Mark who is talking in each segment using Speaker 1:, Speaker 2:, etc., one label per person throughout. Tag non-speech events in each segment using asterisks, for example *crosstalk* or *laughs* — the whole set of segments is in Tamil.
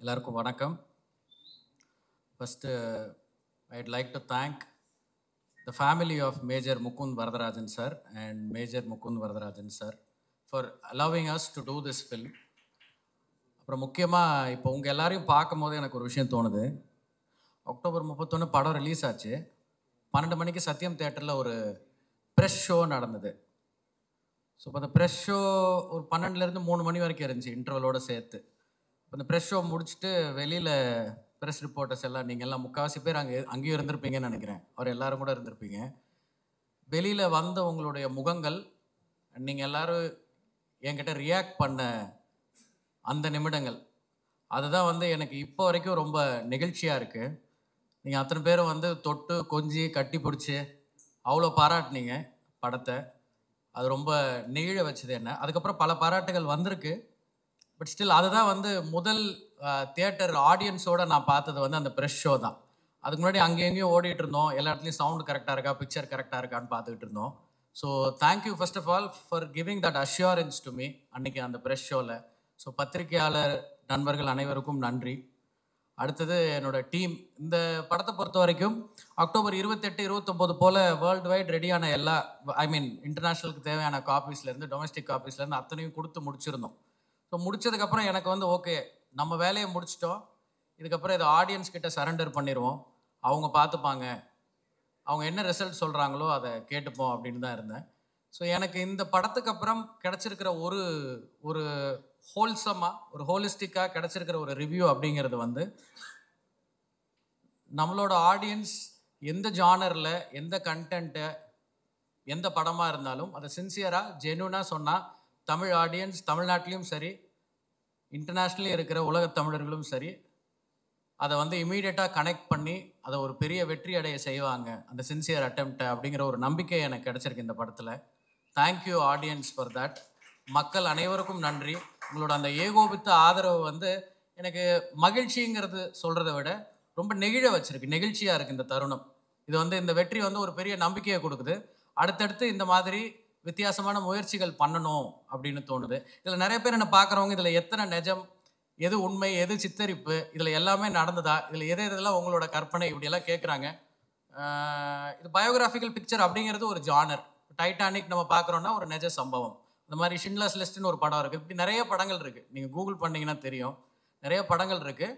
Speaker 1: எல்லாருக்கும் வணக்கம். First I'd like to thank the family of Major Mukund Varadarajan sir and Major Mukund Varadarajan sir for allowing us to do this film அப்புறம் முக்கியமாக இப்போ உங்கள் எல்லாரையும் பார்க்கும் போது எனக்கு ஒரு விஷயம் தோணுது. அக்டோபர் முப்பத்தொன்று படம் ரிலீஸ் ஆச்சு. பன்னெண்டு மணிக்கு சத்யம் தேட்டரில் ஒரு ப்ரெஷ் ஷோ நடந்தது. ஸோ இப்போ அந்த ப்ரெஷ் ஷோ ஒரு பன்னெண்டுலேருந்து மூணு மணி வரைக்கும் இருந்துச்சு இன்டர்வலோடு சேர்த்து. இந்த ப்ரெஸ் ஷோ முடிச்சுட்டு வெளியில் ப்ரெஸ் ரிப்போர்ட்டர்ஸ் எல்லாம் நீங்கள் எல்லாம் முக்கால்வாசி பேர் அங்கே அங்கேயும் இருந்திருப்பீங்கன்னு நினைக்கிறேன். அவர் எல்லாரும் கூட இருந்திருப்பீங்க. வெளியில் வந்த உங்களுடைய முகங்கள் நீங்கள் எல்லாரும் என்கிட்ட ரியாக்ட் பண்ண அந்த நிமிடங்கள் அதுதான் வந்து எனக்கு இப்போ வரைக்கும் ரொம்ப நெகிழ்ச்சியாக இருக்குது நீங்கள் அத்தனை பேரும் வந்து தொட்டு கொஞ்சி கட்டி பிடிச்சி அவ்வளோ பாராட்டினீங்க படத்தை. அது ரொம்ப நெகிழ வச்சது என்ன. அதுக்கப்புறம் பல பாராட்டுகள் வந்திருக்கு. பட் ஸ்டில் அதுதான் வந்து முதல் தியேட்டர் ஆடியன்ஸோட நான் பார்த்தது வந்து அந்த ப்ரெஷ் ஷோ தான். அதுக்கு முன்னாடி அங்கேயும் எங்கேயும் ஓடிட்டு இருந்தோம். எல்லா இடத்துலையும் சவுண்ட் கரெக்டாக இருக்கா பிக்சர் கரெக்டாக இருக்கான்னு பார்த்துக்கிட்டு இருந்தோம். So thank you first of all for giving that assurance to me அன்னைக்கு அந்த ப்ரெஷ் ஷோவில் ஸோ பத்திரிகையாளர் நண்பர்கள் அனைவருக்கும் நன்றி. அடுத்தது என்னோட டீம் இந்த படத்தை பொறுத்த வரைக்கும் அக்டோபர் இருபத்தெட்டு இருபத்தொம்போது போல் வேர்ல்டு வைட் ரெடியான எல்லா ஐ மீன் இன்டர்நேஷ்னலுக்கு தேவையான காப்பீஸ்லேருந்து டொமஸ்டிக் காப்பீஸ்லேருந்து அத்தனையும் கொடுத்து முடிச்சிருந்தோம். ஸோ முடிச்சதுக்கப்புறம் எனக்கு வந்து ஓகே நம்ம வேலையை முடிச்சிட்டோம். இதுக்கப்புறம் இதை ஆடியன்ஸ் கிட்ட சரண்டர் பண்ணிடுவோம் அவங்க பார்த்துப்பாங்க. அவங்க என்ன ரிசல்ட் சொல்கிறாங்களோ அதை கேட்டுப்போம் அப்படின்னு தான் இருந்தேன். ஸோ எனக்கு இந்த படத்துக்கு அப்புறம் கிடச்சிருக்கிற ஒரு ஒரு ஹோல்சமாக ஒரு ஹோலிஸ்டிக்காக கிடச்சிருக்கிற ஒரு ரிவ்யூ அப்படிங்கிறது வந்து நம்மளோட ஆடியன்ஸ் எந்த ஜானரில் எந்த கண்டென்ட்டை எந்த படமாக இருந்தாலும் அதை சின்சியராக ஜென்யூனாக சொன்னால் தமிழ் ஆடியன்ஸ் தமிழ்நாட்டிலையும் சரி இன்டர்நேஷ்னலி இருக்கிற உலக தமிழர்களும் சரி அதை வந்து இமீடியட்டாக கனெக்ட் பண்ணி அதை ஒரு பெரிய வெற்றி அடைய செய்வாங்க அந்த சின்சியர் அட்டெம்ப்டை அப்படிங்கிற ஒரு நம்பிக்கை எனக்கு கிடச்சிருக்கு இந்த படத்தில். தேங்க்யூ ஆடியன்ஸ் ஃபார் தட் மக்கள் அனைவருக்கும் நன்றி. உங்களோட அந்த ஏகோபித்த ஆதரவு வந்து எனக்கு மகிழ்ச்சிங்கிறது சொல்கிறத விட ரொம்ப நெகிழ வச்சிருக்கு நெகிழ்ச்சியாக இருக்குது இந்த தருணம். இது வந்து இந்த வெற்றி வந்து ஒரு பெரிய நம்பிக்கையை கொடுக்குது. அடுத்தடுத்து இந்த மாதிரி வித்தியாசமான முயற்சிகள் பண்ணணும் அப்படின்னு தோணுது. இதில் நிறைய பேர் என்ன பார்க்குறவங்க இதில் எத்தனை நிஜம் எது உண்மை எது சித்தரிப்பு இதில் எல்லாமே நடந்ததா இதில் எது எதெல்லாம் உங்களோட கற்பனை இப்படியெல்லாம் கேட்குறாங்க இது பயோகிராஃபிக்கல் பிக்சர் அப்படிங்கிறது ஒரு ஜானர் டைட்டானிக் நம்ம பார்க்குறோன்னா ஒரு நிஜ சம்பவம். இந்த மாதிரி ஷின்லஸ் லிஸ்ட்னு ஒரு படம் இருக்குது இப்படி நிறைய படங்கள் இருக்குது நீங்கள் கூகுள் பண்ணிங்கன்னா தெரியும். நிறைய படங்கள் இருக்குது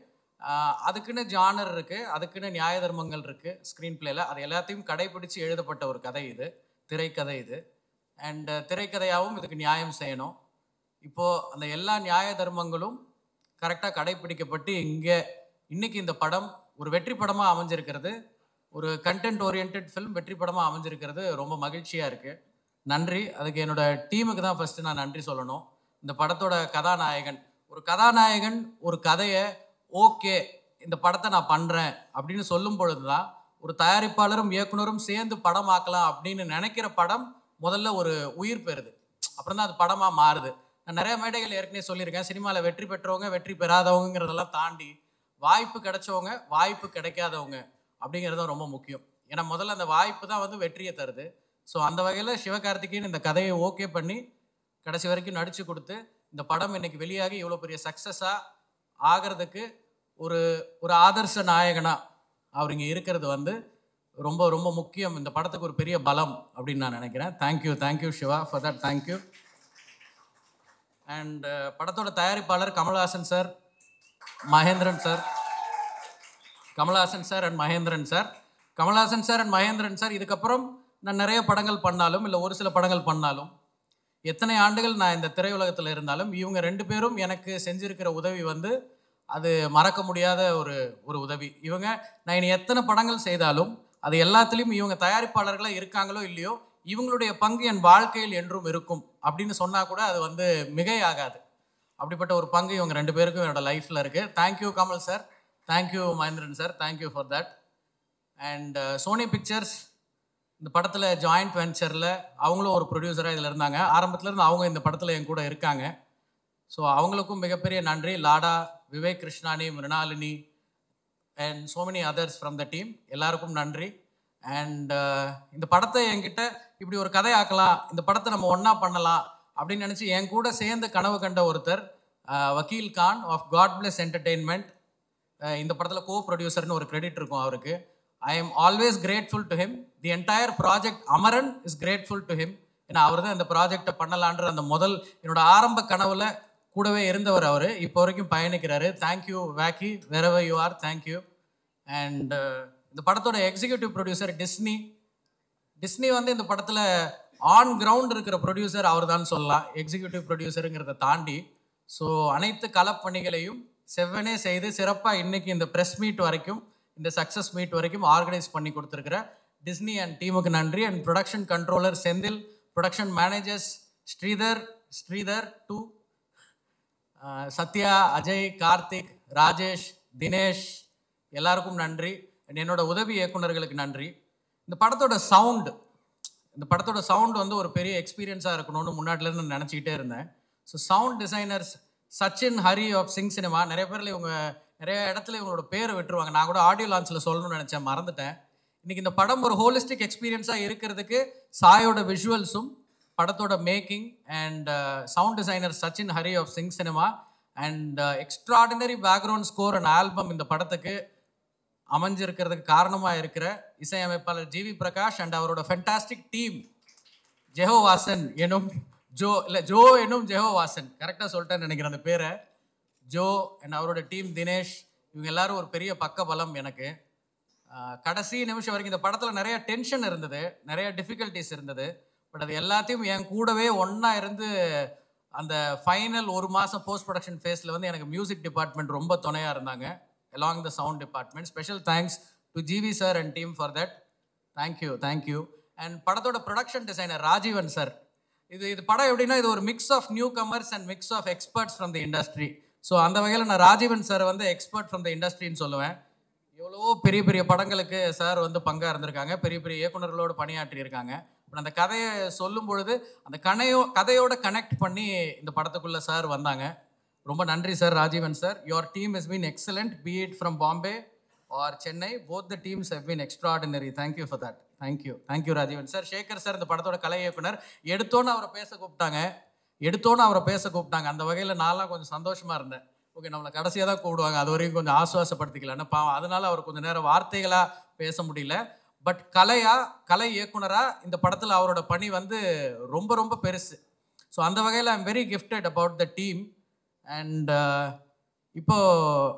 Speaker 1: அதுக்குன்னு ஜானர் இருக்குது அதுக்குன்னு நியாய தர்மங்கள் இருக்குது ஸ்க்ரீன் பிளேயில் அது எல்லாத்தையும் கடைபிடிச்சு எழுதப்பட்ட ஒரு கதை இது. திரைக்கதை இது. அண்ட் uh, திரைக்கதையாகவும் இதுக்கு நியாயம் செய்யணும். இப்போது அந்த எல்லா நியாய தர்மங்களும் கரெக்டாக கடைபிடிக்கப்பட்டு இங்கே இன்றைக்கி இந்த படம் ஒரு வெற்றி படமாக அமைஞ்சிருக்கிறது. ஒரு கண்டென்ட் ஓரியன்ட் ஃபிலிம் வெற்றி படமாக அமைஞ்சிருக்கிறது ரொம்ப மகிழ்ச்சியாக இருக்குது நன்றி. அதுக்கு என்னோட டீமுக்கு தான் ஃபஸ்ட்டு நான் நன்றி சொல்லணும். இந்த படத்தோட கதாநாயகன் ஒரு கதாநாயகன் ஒரு கதையை ஓகே இந்த படத்தை நான் பண்ணுறேன் அப்படின்னு சொல்லும் பொழுது தான் ஒரு தயாரிப்பாளரும் இயக்குனரும் சேர்ந்து படமாக்கலாம் அப்படின்னு நினைக்கிற படம் முதல்ல ஒரு உயிர் பெறுது. அப்புறம் தான் அது படமாக மாறுது. நான் நிறைய மேடைகள் ஏற்கனவே சொல்லியிருக்கேன். சினிமாவில் வெற்றி பெற்றவங்க வெற்றி பெறாதவங்கிறதெல்லாம் தாண்டி வாய்ப்பு கிடைச்சவங்க வாய்ப்பு கிடைக்காதவங்க அப்படிங்கிறது ரொம்ப முக்கியம். ஏன்னா முதல்ல அந்த வாய்ப்பு தான் வந்து வெற்றியை தருது. ஸோ அந்த வகையில் சிவகார்த்திகேயன் இந்த கதையை ஓகே பண்ணி கடைசி வரைக்கும் நடித்து கொடுத்து இந்த படம் இன்னைக்கு வெளியாகி இவ்வளோ பெரிய சக்ஸஸாக ஆகிறதுக்கு ஒரு ஒரு ஆதர்ச நாயகனாக அவர் இங்கே இருக்கிறது வந்து ரொம்ப ரொம்ப முக்கியம். இந்த படத்துக்கு ஒரு பெரிய பலம் அப்படின்னு நான் நினைக்கிறேன். Thank you thank you Siva for that thank you and படத்தோட தயாரிப்பாளர் Kamal Haasan sir Mahendran sir Kamal Haasan sir and Mahendran sir Kamal Haasan sir and Mahendran sir இதுக்கப்புறம் நான் நிறைய படங்கள் பண்ணாலும் இல்லை ஒரு சில படங்கள் பண்ணாலும் எத்தனை ஆண்டுகள் நான் இந்த திரையுலகத்தில் இருந்தாலும் இவங்க ரெண்டு பேரும் எனக்கு செஞ்சிருக்கிற உதவி வந்து அது மறக்க முடியாத ஒரு ஒரு உதவி. இவங்க நான் இனி எத்தனை படங்கள் செய்தாலும் அது எல்லாத்துலேயும் இவங்க தயாரிப்பாளர்களாக இருக்காங்களோ இல்லையோ இவங்களுடைய பங்கு என் வாழ்க்கையில் என்றும் இருக்கும். அப்படின்னு சொன்னால் கூட அது வந்து மிகையாகாது. அப்படிப்பட்ட ஒரு பங்கு இவங்க ரெண்டு பேருக்கும் என்னோட லைஃப்பில் இருக்குது thank you Kamal sir thank you Mahendran sir thank you for that and Sony Pictures இந்த படத்தில் ஜாயிண்ட் வெஞ்சரில் அவங்களும் ஒரு ப்ரொடியூசராக இதில் இருந்தாங்க. ஆரம்பத்துலேருந்து அவங்க இந்த படத்தில் என் கூட இருக்காங்க. ஸோ அவங்களுக்கும் மிகப்பெரிய நன்றி. லாடா Vivek Krishnani Mrinalini and so many others from the team எல்லாருக்கும் நன்றி. அண்ட் uh, இந்த படத்தை என்கிட்ட இப்படி ஒரு கதை ஆக்கலாம் இந்த படத்தை நம்ம ஒன்றா பண்ணலாம் அப்படின்னு நினச்சி என் கூட சேர்ந்து கனவு கண்ட ஒருத்தர் uh, Vakeel Khan of God Bless Entertainment இந்த படத்தில் கோ ப்ரொடியூசர்னு ஒரு கிரெடிட் இருக்கும் அவருக்கு. I am always grateful to him the entire project Amaran is grateful to him ஏன்னா அவர் தான் இந்த ப்ராஜெக்டை பண்ணலான்ற அந்த முதல் என்னோட ஆரம்ப கனவுல கூடவே இருந்தவர் அவர். இப்போ வரைக்கும் பயணிக்கிறாரு. Thank you wacky wherever you are thank you and uh, இந்த படத்தோட எக்ஸிக்யூட்டிவ் ப்ரொடியூசர் டிஸ்னி டிஸ்னி வந்து இந்த படத்தில் ஆன் கிரவுண்ட் இருக்கிற ப்ரொடியூசர் அவர் தான் சொல்லலாம். எக்ஸிக்யூட்டிவ் ப்ரொடியூசருங்கிறத தாண்டி ஸோ அனைத்து களப்பணிகளையும் செவ்வனே செய்து சிறப்பாக இன்றைக்கி இந்த ப்ரெஸ் மீட் வரைக்கும் இந்த சக்ஸஸ் மீட் வரைக்கும் ஆர்கனைஸ் பண்ணி கொடுத்துருக்குற டிஸ்னி அண்ட் டீமுக்கு நன்றி. And production controller Senthil production managers Sridhar Sridhar too uh, Sathya Ajay Karthik Rajesh Dinesh எல்லாருக்கும் நன்றி. என்னோட உதவி இயக்குனர்களுக்கு நன்றி. இந்த படத்தோட சவுண்டு இந்த படத்தோட சவுண்ட் வந்து ஒரு பெரிய எக்ஸ்பீரியன்ஸாக இருக்கணும்னு முன்னாடிலேருந்து நினச்சிக்கிட்டே இருந்தேன். So sound designers Sachin Hari of Sync Cinema நிறைய பேரில் இவங்க நிறைய இடத்துல இவங்களோட பேரை விட்டுருவாங்க. நான் கூட ஆடியோ லான்ச்சில் சொல்லணும்னு நினச்சேன் மறந்துட்டேன். இன்றைக்கி இந்த படம் ஒரு ஹோலிஸ்டிக் எக்ஸ்பீரியன்ஸாக இருக்கிறதுக்கு சாயோட விஷுவல்ஸும் படத்தோட making and sound designer Sachin Hari of Sync Cinema and extraordinary background score and album இந்த படத்துக்கு. அமைஞ்சிருக்கிறதுக்கு காரணமாக இருக்கிற இசையமைப்பாளர் ஜிவி பிரகாஷ் அண்ட் அவரோட ஃபென்டாஸ்டிக் டீம் ஜெஹோ வாசன் எனும் ஜோ இல்லை ஜோ எனும் ஜெஹோ வாசன் கரெக்டாக சொல்லிட்டேன்னு நினைக்கிறேன் அந்த பேரை. ஜோ அண்ட் அவரோட டீம் தினேஷ் இவங்க எல்லாரும் ஒரு பெரிய பக்க பலம் எனக்கு கடைசி நிமிஷம் வரைக்கும் இந்த படத்தில் நிறைய டென்ஷன் இருந்தது நிறைய டிஃபிகல்ட்டிஸ் இருந்தது. பட் அது எல்லாத்தையும் என் கூடவே ஒன்றா இருந்து அந்த ஃபைனல் ஒரு மாதம் போஸ்ட் ப்ரொடக்ஷன் ஃபேஸில் வந்து எனக்கு மியூசிக் டிபார்ட்மெண்ட் ரொம்ப துணையாக இருந்தாங்க. Along the sound thanks special thanks sir GV sir and team for that thank you. And படத்தோட ப்ரொடக்ஷன் டிசைனர் ராஜீவன் சார் இது இது படம் எப்படின்னா இது ஒரு mix of newcomers and mix of experts from the industry so அந்த வகையில் நான் ராஜீவன் சார் வந்து எக்ஸ்பர்ட் ஃப்ரம் த இண்டஸ்ட்ரின்னு சொல்லுவேன். எவ்வளோ பெரிய பெரிய படங்களுக்கு சார் வந்து பங்காக இருந்திருக்காங்க. பெரிய பெரிய இயக்குநர்களோடு பணியாற்றியிருக்காங்க. அந்த கதையை சொல்லும் பொழுது அந்த கனையோ கதையோட கனெக்ட் பண்ணி இந்த படத்துக்குள்ளே சார் வந்தாங்க. ரொம்ப நன்றி sir Rajeevan sir. Your team is been excellent be it from Bombay or Chennai both the teams have been extraordinary thank you for that thank you thank you Rajeevan sir. Sekhar sir இந்த படத்தோட கலை இயக்குனர். எடுத்தோன்னு அவரை பேச கூப்பிட்டாங்க. எடுத்தோன்னு அவரை பேச கூப்பிட்டாங்க. அந்த வகையில் நான்லாம் கொஞ்சம் சந்தோஷமாக இருந்தேன். ஓகே நம்மளை கடைசியாக தான் கூப்பிடுவாங்க. அது வரைக்கும் கொஞ்சம் ஆசுவாசப்படுத்திக்கலான்னு பாவம். அதனால் அவர் கொஞ்சம் நேரம் வார்த்தைகளாக பேச முடியல. பட் கலையாக கலை இயக்குனராக இந்த படத்தில் அவரோட பணி வந்து ரொம்ப ரொம்ப பெருசு. ஸோ அந்த வகையில் I'm very gifted about the team and uh, இப்போது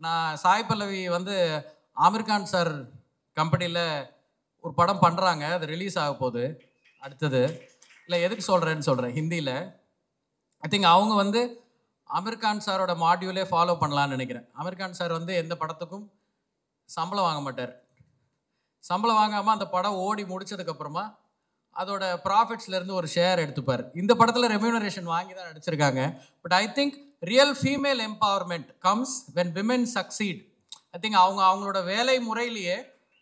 Speaker 1: நான் சாய் பல்லவி வந்து ஆமிர்கான் சார் கம்பெனியில் ஒரு படம் பண்ணுறாங்க அது ரிலீஸ் ஆக போகுது. அடுத்தது இல்லை எதுக்கு சொல்கிறேன்னு சொல்கிறேன் ஹிந்தியில். ஐ திங்க் அவங்க வந்து அமீர்கான் சாரோட மாடியூலே ஃபாலோ பண்ணலான்னு நினைக்கிறேன். அமீர்கான் சார் வந்து எந்த படத்துக்கும் சம்பளம் வாங்க மாட்டார். சம்பளம் வாங்காமல் அந்த படம் ஓடி முடிச்சதுக்கப்புறமா அதோட ப்ராஃபிட்ஸ்லேருந்து ஒரு ஷேர் எடுத்துப்பார். இந்த படத்தில் ரெம்யூனரேஷன் வாங்கி தான் நடிச்சிருக்காங்க. But I think real female empowerment comes when women succeed I think அவங்க அவங்களோட வேலை முறையிலேயே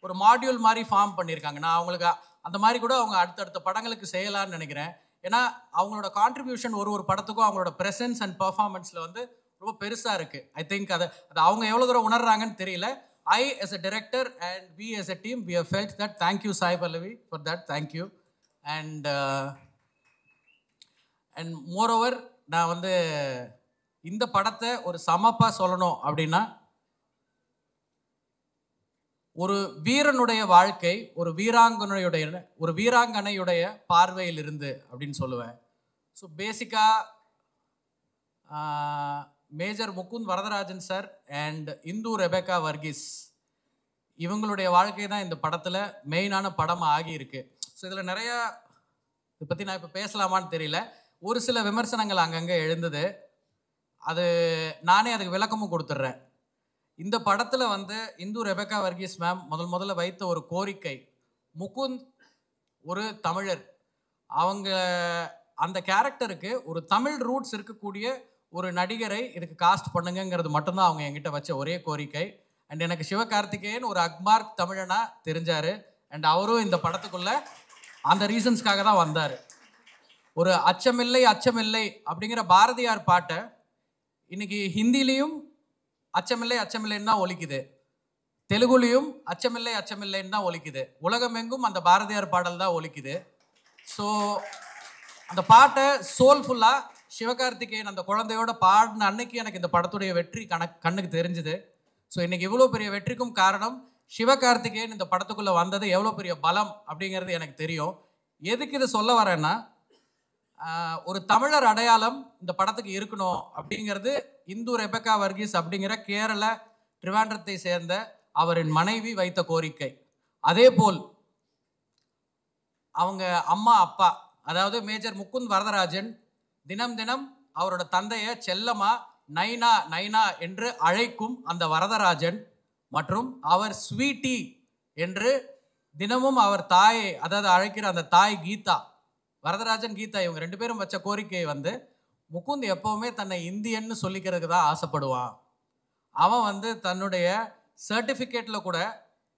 Speaker 1: ஒரு மாடியூல் மாதிரி ஃபார்ம் பண்ணியிருக்காங்க. நான் அவங்களுக்கு அந்த மாதிரி கூட அவங்க அடுத்தடுத்த படங்களுக்கு செய்யலாம்னு நினைக்கிறேன். ஏன்னா அவங்களோட கான்ட்ரிபியூஷன் ஒரு ஒரு படத்துக்கும் அவங்களோட ப்ரெசன்ஸ் அண்ட் பர்ஃபார்மன்ஸில் வந்து ரொம்ப பெருசாக இருக்குது ஐ திங்க் அதை அது அவங்க எவ்வளோ தூரம் உணர்றாங்கன்னு தெரியல. I as a director and we as a team we felt that thank you Sai Pallavi for that thank you and and moreover நான் வந்து இந்த படத்தை ஒரு சமப்பாக சொல்லணும் அப்படின்னா ஒரு வீரனுடைய வாழ்க்கை ஒரு வீராங்கனையுடைய ஒரு வீராங்கனையுடைய பார்வையில் இருந்து அப்படின்னு சொல்லுவேன். ஸோ பேசிக்காக Major Mukund Varadarajan sir and Indhu Rebecca Varghese இவங்களுடைய வாழ்க்கை தான் இந்த படத்தில் மெயினான படமாக ஆகியிருக்கு. ஸோ இதில் நிறையா இதை பற்றி நான் இப்போ பேசலாமான்னு தெரியல. ஒரு சில விமர்சனங்கள் அங்கங்கே எழுந்தது. அது நானே அதுக்கு விளக்கமும் கொடுத்துட்றேன். இந்த படத்தில் வந்து இந்து ரெபக்கா வர்கீஸ் மேம் முதல் முதல்ல வைத்த ஒரு கோரிக்கை முகுந்த் ஒரு தமிழர். அவங்க அந்த கேரக்டருக்கு ஒரு தமிழ் ரூட்ஸ் இருக்கக்கூடிய ஒரு நடிகரை இதுக்கு காஸ்ட் பண்ணுங்கங்கிறது மட்டும்தான் அவங்க என்கிட்ட வச்ச ஒரே கோரிக்கை. அண்ட் எனக்கு சிவகார்த்திகேயன் ஒரு அக்மார்க் தமிழனா தெரிஞ்சார். அண்ட் அவரும் இந்த படத்துக்குள்ள அந்த ரீசன்ஸ்க்காக தான் வந்தார். ஒரு அச்சமில்லை அச்சமில்லை அப்படிங்கிற பாரதியார் பாட்டை இன்னைக்கு ஹிந்திலையும் அச்சமில்லை அச்சமில்லைன்னு தான் ஒலிக்குது. தெலுங்குலையும் அச்சமில்லை அச்சமில்லைன்னு தான் ஒலிக்குது. உலகமெங்கும் அந்த பாரதியார் பாடல் தான் ஒலிக்குது. ஸோ அந்த பாட்டை சோல்ஃபுல்லாக சிவகார்த்திகேயன் அந்த குழந்தையோட பாடின அன்னைக்கு எனக்கு இந்த படத்துடைய வெற்றி கணக்கு கண்ணுக்கு தெரிஞ்சுது. ஸோ இன்னைக்கு இவ்வளோ பெரிய வெற்றிக்கும் காரணம் சிவகார்த்திகேயன் இந்த படத்துக்குள்ளே வந்தது எவ்வளோ பெரிய பலம் அப்படிங்கிறது எனக்கு தெரியும். எதுக்கு இது சொல்ல வரேன்னா ஒரு தமிழர் அடையாளம் இந்த படத்துக்கு இருக்கணும் அப்படிங்கிறது இந்து ரெபக்கா வர்கீஸ் அப்படிங்கிற கேரள ட்ரிவாண்டத்தை சேர்ந்த அவரின் மனைவி வைத்த கோரிக்கை. அதே போல் அவங்க அம்மா அப்பா அதாவது மேஜர் முகுந்த் வரதராஜன் தினம் தினம் அவரோட தந்தையை செல்லமா நைனா நைனா என்று அழைக்கும் அந்த வரதராஜன் மற்றும் அவர் ஸ்வீட்டி என்று தினமும் அவர் தாயை அதாவது அழைக்கிற அந்த தாய் கீதா வரதராஜன் கீதா இவங்க ரெண்டு பேரும் வச்ச கோரிக்கை வந்து முகுந்த் எப்போவுமே தன்னை இந்தியன்னு சொல்லிக்கிறதுக்கு தான் ஆசைப்படுவான். அவன் வந்து தன்னுடைய சர்டிஃபிகேட்டில் கூட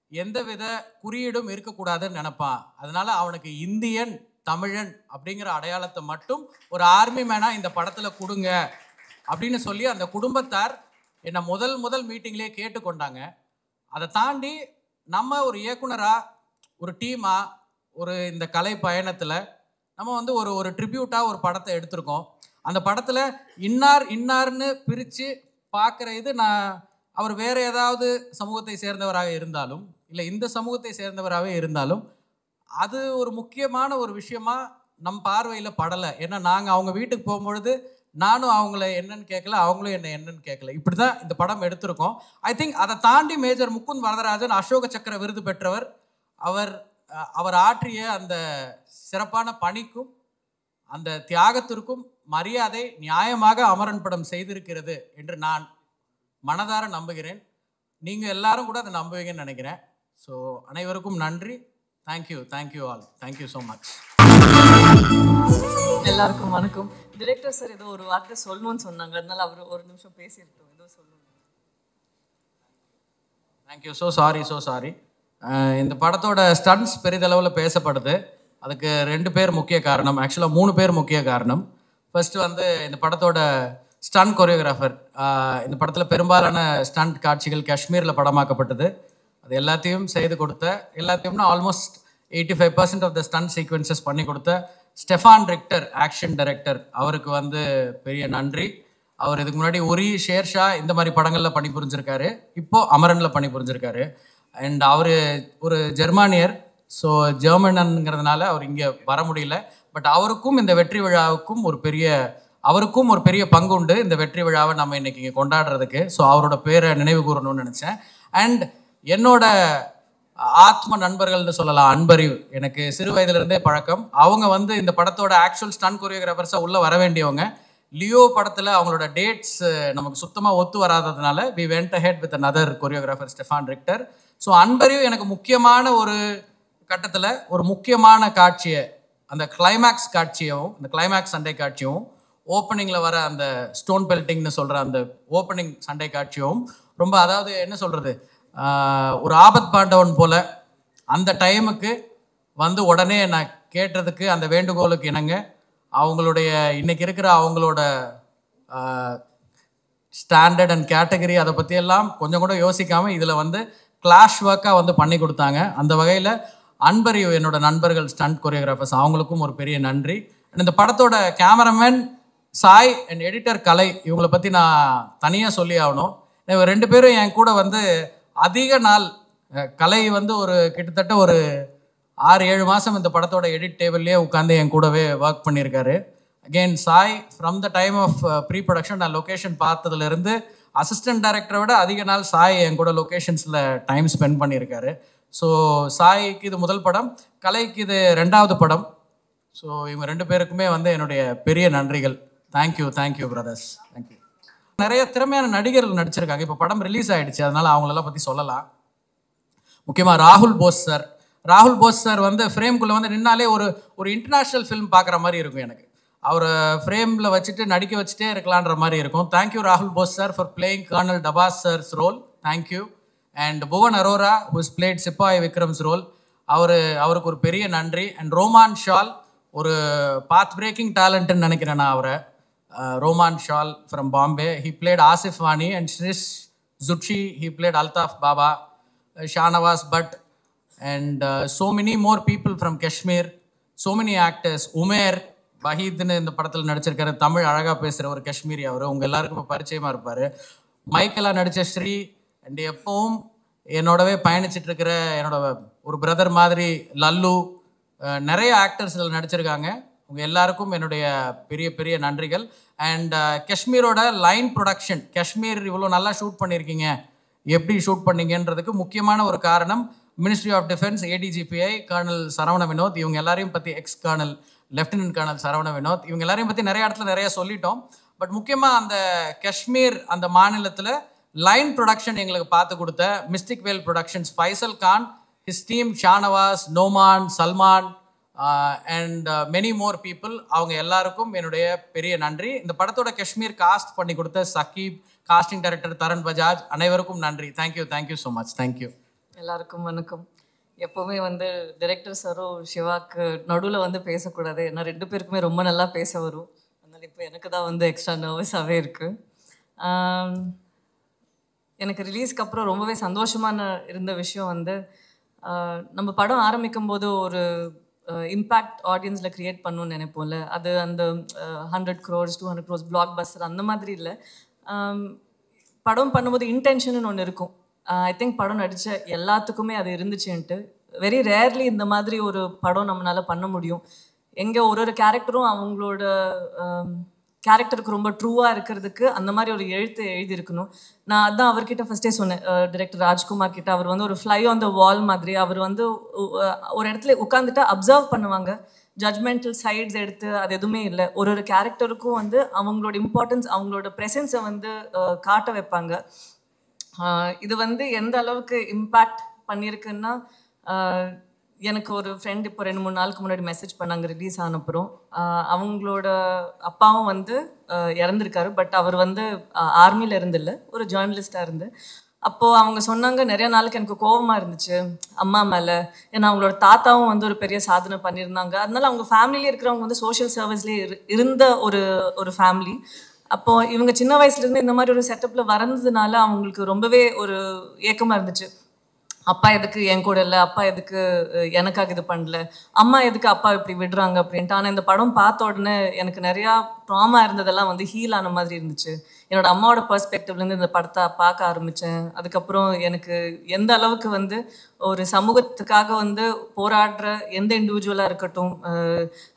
Speaker 1: எந்தவித குறியீடும் இருக்கக்கூடாதுன்னு நினைப்பான். அதனால அவனுக்கு இந்தியன் தமிழன் அப்படிங்கிற அடையாளத்தை மட்டும் ஒரு ஆர்மி மேனாக இந்த படத்தில் கொடுங்க. அப்படின்னு சொல்லி அந்த குடும்பத்தார் என்னை முதல் முதல் மீட்டிங்லேயே கேட்டுக்கொண்டாங்க. அதை தாண்டி நம்ம ஒரு இயக்குனராக ஒரு டீமாக ஒரு இந்த கலை பயணத்தில் நம்ம வந்து ஒரு ஒரு ட்ரிபியூட்டாக ஒரு படத்தை எடுத்திருக்கோம். அந்த படத்தில் இன்னார் இன்னார்னு பிரித்து பார்க்குற இது நான் அவர் வேற ஏதாவது சமூகத்தை சேர்ந்தவராக இருந்தாலும் இல்லை இந்த சமூகத்தை சேர்ந்தவராகவே இருந்தாலும் அது ஒரு முக்கியமான ஒரு விஷயமா நம் பார்வையில் படலை. ஏன்னா நாங்கள் அவங்க வீட்டுக்கு போகும்பொழுது நானும் அவங்கள என்னன்னு கேட்கல அவங்களும் என்ன என்னன்னு கேட்கல இப்படி தான் இந்த படம் எடுத்திருக்கோம். ஐ திங்க் அதை தாண்டி மேஜர் முகுந்த் வரதராஜன் அசோக சக்கர விருது பெற்றவர் அவர் அவர் ஆற்றிய அந்த சிறப்பான பணிக்கும் அந்த தியாகத்திற்கும் மரியாதை நியாயமாக அமரன் படம் செய்திருக்கிறது என்று நான் மனதார நம்புகிறேன். நீங்கள் எல்லாரும் கூட அதை நம்புவீங்கன்னு நினைக்கிறேன். ஸோ அனைவருக்கும் நன்றி. Thank you thank you all thank you so much
Speaker 2: எல்லாருக்கும் வணக்கம். டிரெக்டர் சார் ஏதோ ஒரு வார்த்தை சொல்லணும்னு சொன்னாங்க. அதனால அவர் ஒரு நிமிஷம் பேசியிருக்கோம் ஏதோ சொல்லணும்.
Speaker 1: Thank you so sorry so sorry இந்த படத்தோட ஸ்டன்ட்ஸ் பெரிதளவில் பேசப்படுது. அதுக்கு ரெண்டு பேர் முக்கிய காரணம். ஆக்சுவலாக மூணு பேர் முக்கிய காரணம். ஃபர்ஸ்ட் வந்து இந்த படத்தோட ஸ்டன்ட் கொரியோகிராஃபர் இந்த படத்தில் பெரும்பாலான ஸ்டண்ட் காட்சிகள் காஷ்மீரில் படமாக்கப்பட்டது. அது எல்லாத்தையும் செய்து கொடுத்த எல்லாத்தையும்னா almost eighty five percent of the stunt sequences பண்ணி கொடுத்த ஸ்டெஃபான் ரிக்டர் ஆக்ஷன் டைரக்டர் அவருக்கு வந்து பெரிய நன்றி. அவர் இதுக்கு முன்னாடி உரி ஷேர்ஷா இந்த மாதிரி படங்களில் பணி புரிஞ்சிருக்காரு இப்போ அமரனில் பணி புரிஞ்சிருக்காரு அண்ட் அவர் ஒரு ஜெர்மானியர். ஸோ ஜெர்மனனுங்கிறதுனால அவர் இங்கே வர முடியல. பட் அவருக்கும் இந்த வெற்றி விழாவுக்கும் ஒரு பெரிய அவருக்கும் ஒரு பெரிய பங்கு உண்டு. இந்த வெற்றி விழாவை நம்ம இன்றைக்கி இங்கே கொண்டாடுறதுக்கு. ஸோ அவரோட பேரை நினைவு கூறணும்னு நினச்சேன். அண்ட் என்னோட ஆத்ம நண்பர்கள்னு சொல்லலாம் அன்பறிவு. எனக்கு சிறு வயதுலேருந்தே பழக்கம். அவங்க வந்து இந்த படத்தோட ஆக்சுவல் ஸ்டன் கொரியோகிராஃபர்ஸாக உள்ளே வர வேண்டியவங்க. லியோ படத்தில் அவங்களோட டேட்ஸ் நமக்கு சுத்தமாக ஒத்து வராததுனால we went head with another choreographer Stefan Richter so Anbariv எனக்கு முக்கியமான ஒரு கட்டத்தில் ஒரு முக்கியமான காட்சியை அந்த கிளைமேக்ஸ் காட்சியும் அந்த கிளைமேக்ஸ் சண்டை காட்சியும் ஓப்பனிங்கில் வர அந்த ஸ்டோன் பெல்ட்டிங்னு சொல்கிற அந்த ஓப்பனிங் சண்டை காட்சியும் ரொம்ப அதாவது என்ன சொல்கிறது ஒரு ஆபத் பாண்டவன் போல் அந்த டைமுக்கு வந்து உடனே நான் கேட்டதுக்கு அந்த வேண்டுகோளுக்கு இணங்க அவங்களுடைய இன்னைக்கு இருக்கிற அவங்களோட ஸ்டாண்டர்ட் அண்ட் கேட்டகரி அதை பற்றியெல்லாம் கொஞ்சம் கூட யோசிக்காமல் இதில் வந்து கிளாஷ் ஒர்க்காக வந்து பண்ணி கொடுத்தாங்க. அந்த வகையில் அன்பறிவு என்னோட நண்பர்கள் ஸ்டண்ட் கொரியோகிராஃபர்ஸ் அவங்களுக்கும் ஒரு பெரிய நன்றி. அண்ட் இந்த படத்தோட cameraman Sai and editor Kalai இவங்கள பற்றி நான் தனியாக சொல்லி ஆகணும். இவங்க ரெண்டு பேரும் என் கூட வந்து அதிக நாள் கலை வந்து ஒரு கிட்டத்தட்ட ஒரு ஆறு ஏழு மாதம் இந்த படத்தோட எடிட் டேபிள்லேயே உட்காந்து என் கூடவே ஒர்க் பண்ணியிருக்காரு. Again Sai from the time of pre production நான் லொக்கேஷன் பார்த்ததுலேருந்து அசிஸ்டன்ட் டைரக்டரை விட அதிக நாள் சாய் என் கூட லொக்கேஷன்ஸில் டைம் ஸ்பெண்ட் பண்ணியிருக்காரு. ஸோ சாய்க்கு இது முதல் படம் கலைக்கு இது ரெண்டாவது படம். ஸோ இவங்க ரெண்டு பேருக்குமே வந்து என்னுடைய பெரிய நன்றிகள். தேங்க்யூ தேங்க்யூ பிரதர்ஸ் தேங்க்யூ நிறைய திறமையான நடிகர்கள் நடிச்சிருக்காங்க. இப்போ படம் ரிலீஸ் ஆகிடுச்சு அதனால் அவங்களெல்லாம் பற்றி சொல்லலாம். முக்கியமாக ராகுல் போஸ் சார் ராகுல் போஸ் சார் வந்து ஃப்ரேம்குள்ளே வந்து நின்னாலே ஒரு ஒரு இன்டர்நேஷ்னல் ஃபிலிம் பார்க்குற மாதிரி இருக்கும் எனக்கு. அவரை ஃப்ரேமில் வச்சுட்டு நடிக்க வச்சுட்டே இருக்கலான்ற மாதிரி இருக்கும். தேங்க்யூ ராகுல் Bose sir for playing colonel Tapas sir's role thank you and Bhuvan Arora who's played sepoy Vikram's role அவர் அவருக்கு ஒரு பெரிய நன்றி. அண்ட் ரோமான் ஷால் ஒரு பாத் பிரேக்கிங் டேலண்ட்டுன்னு நினைக்கிறேன் நான் அவரை. Rohman Shawl from Bombay he played Asif Wani and Shrish Zutshi he played Altaf Baba Shahnawaz Bhat and so many more people from Kashmir so many actors Umair வஹீத்னு இந்த படத்தில் நடிச்சிருக்காரு. தமிழ் அழகாக பேசுகிற ஒரு காஷ்மீரி அவர். உங்கள் எல்லாருக்கும் இப்போ பரிச்சயமாக இருப்பார். மைக்கெல்லாம் நடித்த ஸ்ரீ அண்ட் எப்பவும் என்னோடவே பயணிச்சிட்டு இருக்கிற என்னோட ஒரு பிரதர் மாதிரி லல்லு நிறைய ஆக்டர்ஸ் இதில் நடிச்சிருக்காங்க. உங்கள் எல்லாருக்கும் என்னுடைய பெரிய பெரிய நன்றிகள். அண்ட் காஷ்மீரோட லைன் ப்ரொடக்ஷன் காஷ்மீர் இவ்வளோ நல்லா ஷூட் பண்ணியிருக்கீங்க எப்படி ஷூட் பண்ணீங்கன்றதுக்கு முக்கியமான ஒரு காரணம் Ministry of Defence ADGPI Colonel Saravana Vinod. இவங்க எல்லாரையும் பற்றி ex Colonel Lieutenant Colonel Saravana Vinod. இவங்க எல்லாரையும் பற்றி நிறைய இடத்துல நிறைய சொல்லிட்டோம். பட் முக்கியமாக அந்த காஷ்மீர் அந்த மாநிலத்தில் லைன் ப்ரொடக்ஷன் எங்களுக்கு பார்த்து கொடுத்த Mystic Vale Productions Faisal Khan his team Shahnawaz Noman Salman and many more people அவங்க எல்லாருக்கும் என்னுடைய பெரிய நன்றி. இந்த படத்தோட காஷ்மீர் காஸ்ட் பண்ணி கொடுத்த சகீப் காஸ்டிங் டைரக்டர் தரன் பஜாஜ் அனைவருக்கும் நன்றி. Thank you thank you so much thank you
Speaker 2: எல்லாருக்கும் வணக்கம். எப்போவுமே வந்து டைரக்டர் சாரும் சிவாக்கு நடுவில் வந்து பேசக்கூடாது. ஏன்னா ரெண்டு பேருக்குமே ரொம்ப நல்லா பேச வரும். அதனால் இப்போ எனக்கு தான் வந்து எக்ஸ்ட்ரா நர்வஸாகவே இருக்குது எனக்கு ரிலீஸ்க்கு அப்புறம் ரொம்பவே சந்தோஷமான இருந்த விஷயம் வந்து நம்ம படம் ஆரம்பிக்கும் போது ஒரு இம்பேக்ட் ஆடியன்ஸில் க்ரியேட் பண்ணணும்னு நினைப்போம்ல. அது அந்த hundred crores two hundred crores blockbuster அந்த மாதிரி இல்லை. படம் பண்ணும்போது இன்டென்ஷன் ஒன்று இருக்கும். ஐ திங்க் படம் நடித்த எல்லாத்துக்குமே அது இருந்துச்சுன்ட்டு. வெரி ரேர்லி இந்த மாதிரி ஒரு படம் நம்மளால பண்ண முடியும். எங்கே ஒரு ஒரு கேரக்டரும் அவங்களோட கேரக்டருக்கு ரொம்ப ட்ரூவாக இருக்கிறதுக்கு அந்த மாதிரி ஒரு எழுத்து எழுதியிருக்கணும். நான் அதான் அவர்கிட்ட ஃபஸ்ட்டே சொன்னேன். டிரெக்டர் ராஜ்குமார் கிட்ட அவர் வந்து ஒரு ஃப்ளை ஆன் த வால் மாதிரி அவர் வந்து ஒரு இடத்துல உட்காந்துட்டு அப்சர்வ் பண்ணுவாங்க. ஜட்மெண்டல் சைட்ஸ் எடுத்து அது எதுவுமே இல்லை. ஒரு ஒரு கேரக்டருக்கும் வந்து அவங்களோட இம்பார்ட்டன்ஸ் அவங்களோட ப்ரெசன்ஸை வந்து காட்ட வைப்பாங்க. இது வந்து எந்த அளவுக்கு இம்பேக்ட் பண்ணியிருக்குன்னா எனக்கு ஒரு ஃப்ரெண்ட் இப்போ ரெண்டு மூணு நாளுக்கு முன்னாடி மெசேஜ் பண்ணாங்க ரிலீஸ் ஆனப்புறம் அவங்களோட அப்பாவும் வந்து இறந்துருக்காரு. பட் அவர் வந்து ஆர்மியில் இருந்தில்ல ஒரு ஜேர்னலிஸ்டாக இருந்து. அப்போது அவங்க சொன்னாங்க நிறைய நாளுக்கு எனக்கு கோபமாக இருந்துச்சு அம்மா மேலே. ஏன்னா அவங்களோட தாத்தாவும் வந்து ஒரு பெரிய சாதனை பண்ணியிருந்தாங்க. அதனால அவங்க ஃபேமிலியிலே இருக்கிறவங்க வந்து சோஷியல் சர்வீஸ்லேயே இரு இருந்த ஒரு ஒரு ஃபேமிலி அப்போ இவங்க சின்ன வயசுல இருந்து இந்த மாதிரி ஒரு செட்டப்ல வரந்ததுனால அவங்களுக்கு ரொம்பவே ஒரு ஏக்கமா இருந்துச்சு. அப்பா எதுக்கு என் கூட இல்லை? அப்பா எதுக்கு எனக்காக இது பண்ணல? அம்மா எதுக்கு அப்பா இப்படி விடுறாங்க? அப்படின்ட்டு. ஆனால் இந்த படம் பார்த்த உடனே எனக்கு நிறையா ட்ராமா இருந்ததெல்லாம் வந்து ஹீல் ஆன மாதிரி இருந்துச்சு. என்னோட அம்மாவோட பர்ஸ்பெக்டிவ்லேருந்து இந்த படத்தை பார்க்க ஆரம்பித்தேன் அதுக்கப்புறம் எனக்கு எந்த அளவுக்கு வந்து ஒரு சமூகத்துக்காக வந்து போராடுற எந்த இண்டிவிஜுவலாக இருக்கட்டும்